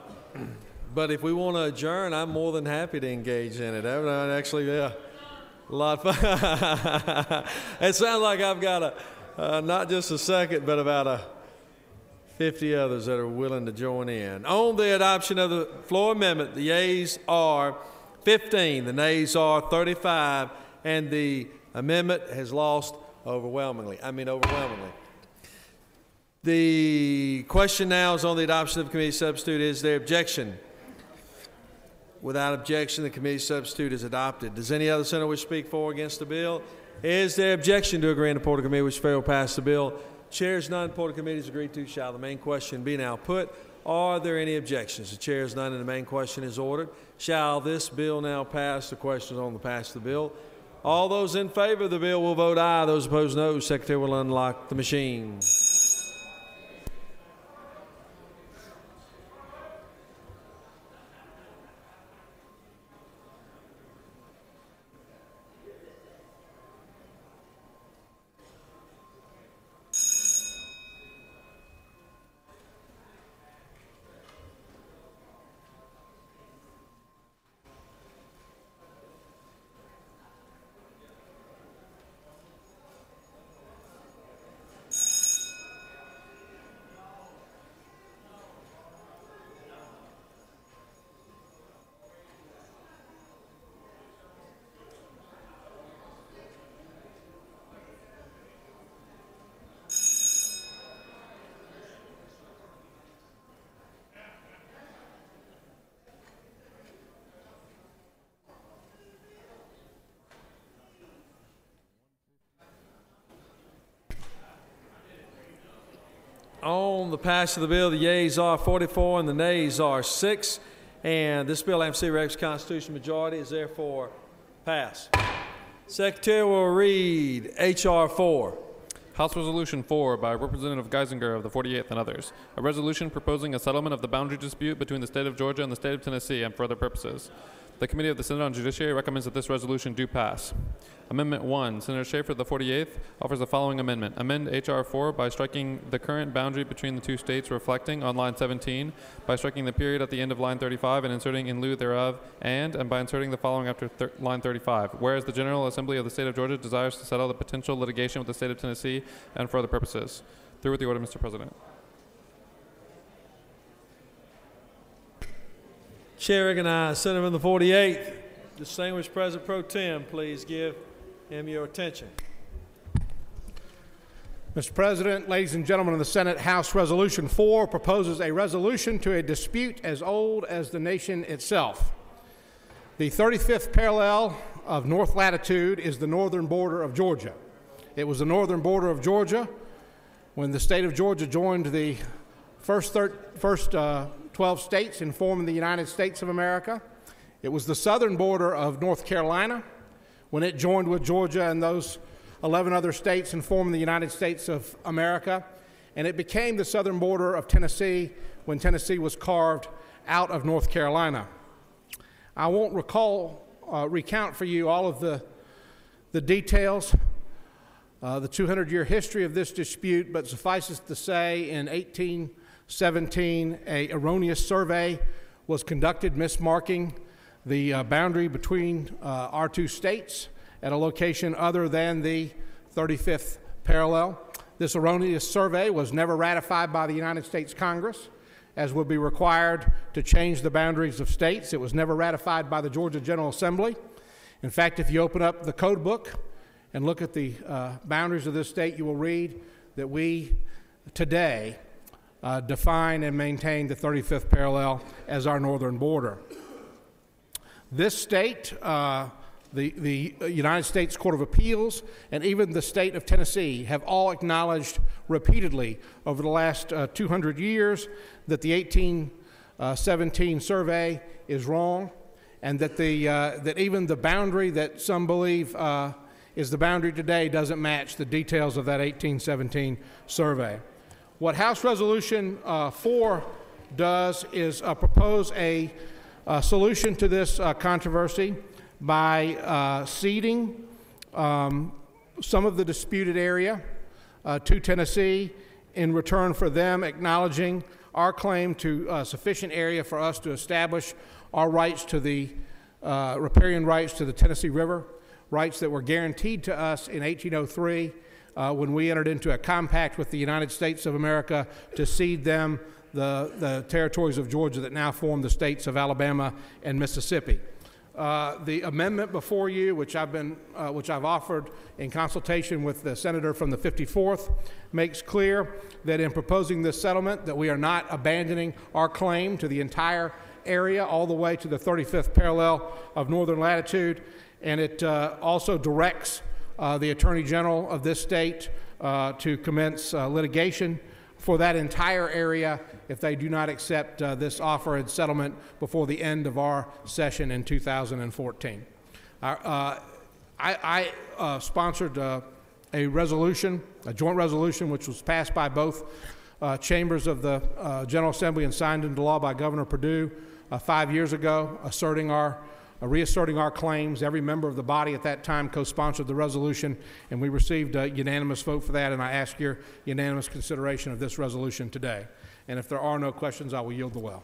but if we want to adjourn, I'm more than happy to engage in it. I actually, yeah, a lot of fun. *laughs* it sounds like I've got a, uh, not just a second, but about a 50 others that are willing to join in. On the adoption of the floor amendment, the yeas are 15, the nays are 35, and the amendment has lost overwhelmingly. I mean, overwhelmingly. The question now is on the adoption of the committee substitute. Is there objection? Without objection, the committee substitute is adopted. Does any other senator wish to speak for or against the bill? Is there objection to agree in the Porter Committee which fail pass the bill? Chairs none, Porter Committee is agreed to. Shall the main question be now put? Are there any objections? The chair is none and the main question is ordered. Shall this bill now pass? The question is on the pass of the bill. All those in favor of the bill will vote aye. Those opposed, no. Secretary will unlock the machine. The passage of the bill, the yeas are 44 and the nays are 6. And this bill, MC Rex Constitution majority, is therefore passed. Secretary will read H.R. 4. House Resolution 4 by Representative Geisinger of the 48th and others. A resolution proposing a settlement of the boundary dispute between the state of Georgia and the state of Tennessee and for other purposes. The Committee of the Senate on Judiciary recommends that this resolution do pass. Amendment 1. Senator Shafer of the 48th offers the following amendment. Amend H.R. 4 by striking the current boundary between the two states reflecting on line 17, by striking the period at the end of line 35 and inserting in lieu thereof, and, and by inserting the following after thir- line 35. Whereas the General Assembly of the State of Georgia desires to settle the potential litigation with the State of Tennessee and for other purposes. Through with the order, Mr. President. Chair recognizes Senator from the 48th. Distinguished President Pro Tem, please give him your attention. Mr. President, ladies and gentlemen of the Senate, House Resolution 4 proposes a resolution to a dispute as old as the nation itself. The 35th parallel of north latitude is the northern border of Georgia. It was the northern border of Georgia when the state of Georgia joined the first, thir- first uh, 12 states in forming the United States of America. It was the southern border of North Carolina when it joined with Georgia and those 11 other states in forming the United States of America. And it became the southern border of Tennessee when Tennessee was carved out of North Carolina. I won't recall, uh, recount for you all of the, the details, uh, the 200 year history of this dispute, but suffices to say in 1817, a erroneous survey was conducted mismarking the uh, boundary between uh, our two states at a location other than the 35th parallel. This erroneous survey was never ratified by the United States Congress, as would be required to change the boundaries of states. It was never ratified by the Georgia General Assembly. In fact, if you open up the code book and look at the uh, boundaries of this state, you will read that we today uh, define and maintain the 35th parallel as our northern border. This state, uh, the, the United States Court of Appeals, and even the state of Tennessee have all acknowledged repeatedly over the last uh, 200 years that the 1817 survey is wrong, and that, the, uh, that even the boundary that some believe uh, is the boundary today doesn't match the details of that 1817 survey. What House Resolution uh, 4 does is uh, propose a uh, solution to this uh, controversy by uh, ceding um, some of the disputed area uh, to Tennessee in return for them acknowledging our claim to uh, sufficient area for us to establish our rights to the uh, riparian rights to the Tennessee River, rights that were guaranteed to us in 1803 uh, when we entered into a compact with the United States of America to cede them the, the territories of Georgia that now form the states of Alabama and Mississippi. Uh, the amendment before you, which I've been, uh, which I've offered in consultation with the senator from the 54th, makes clear that in proposing this settlement, that we are not abandoning our claim to the entire area, all the way to the 35th parallel of northern latitude, and it uh, also directs the Attorney General of this state uh, to commence uh, litigation for that entire area if they do not accept uh, this offer and settlement before the end of our session in 2014. Uh, I, I uh, sponsored uh, a resolution, a joint resolution, which was passed by both uh, chambers of the uh, General Assembly and signed into law by Governor Perdue five years ago, asserting our uh, reasserting our claims. Every member of the body at that time co sponsored the resolution, and we received a unanimous vote for that. And I ask your unanimous consideration of this resolution today. And if there are no questions, I will yield the well.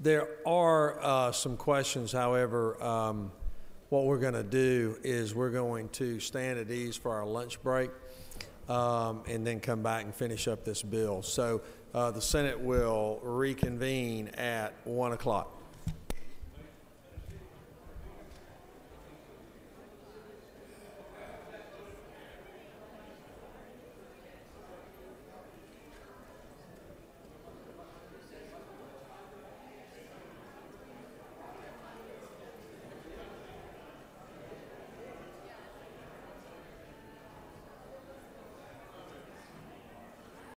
There are uh, some questions, however. Um, what we're going to do is we're going to stand at ease for our lunch break um, and then come back and finish up this bill. So uh, the Senate will reconvene at 1 o'clock.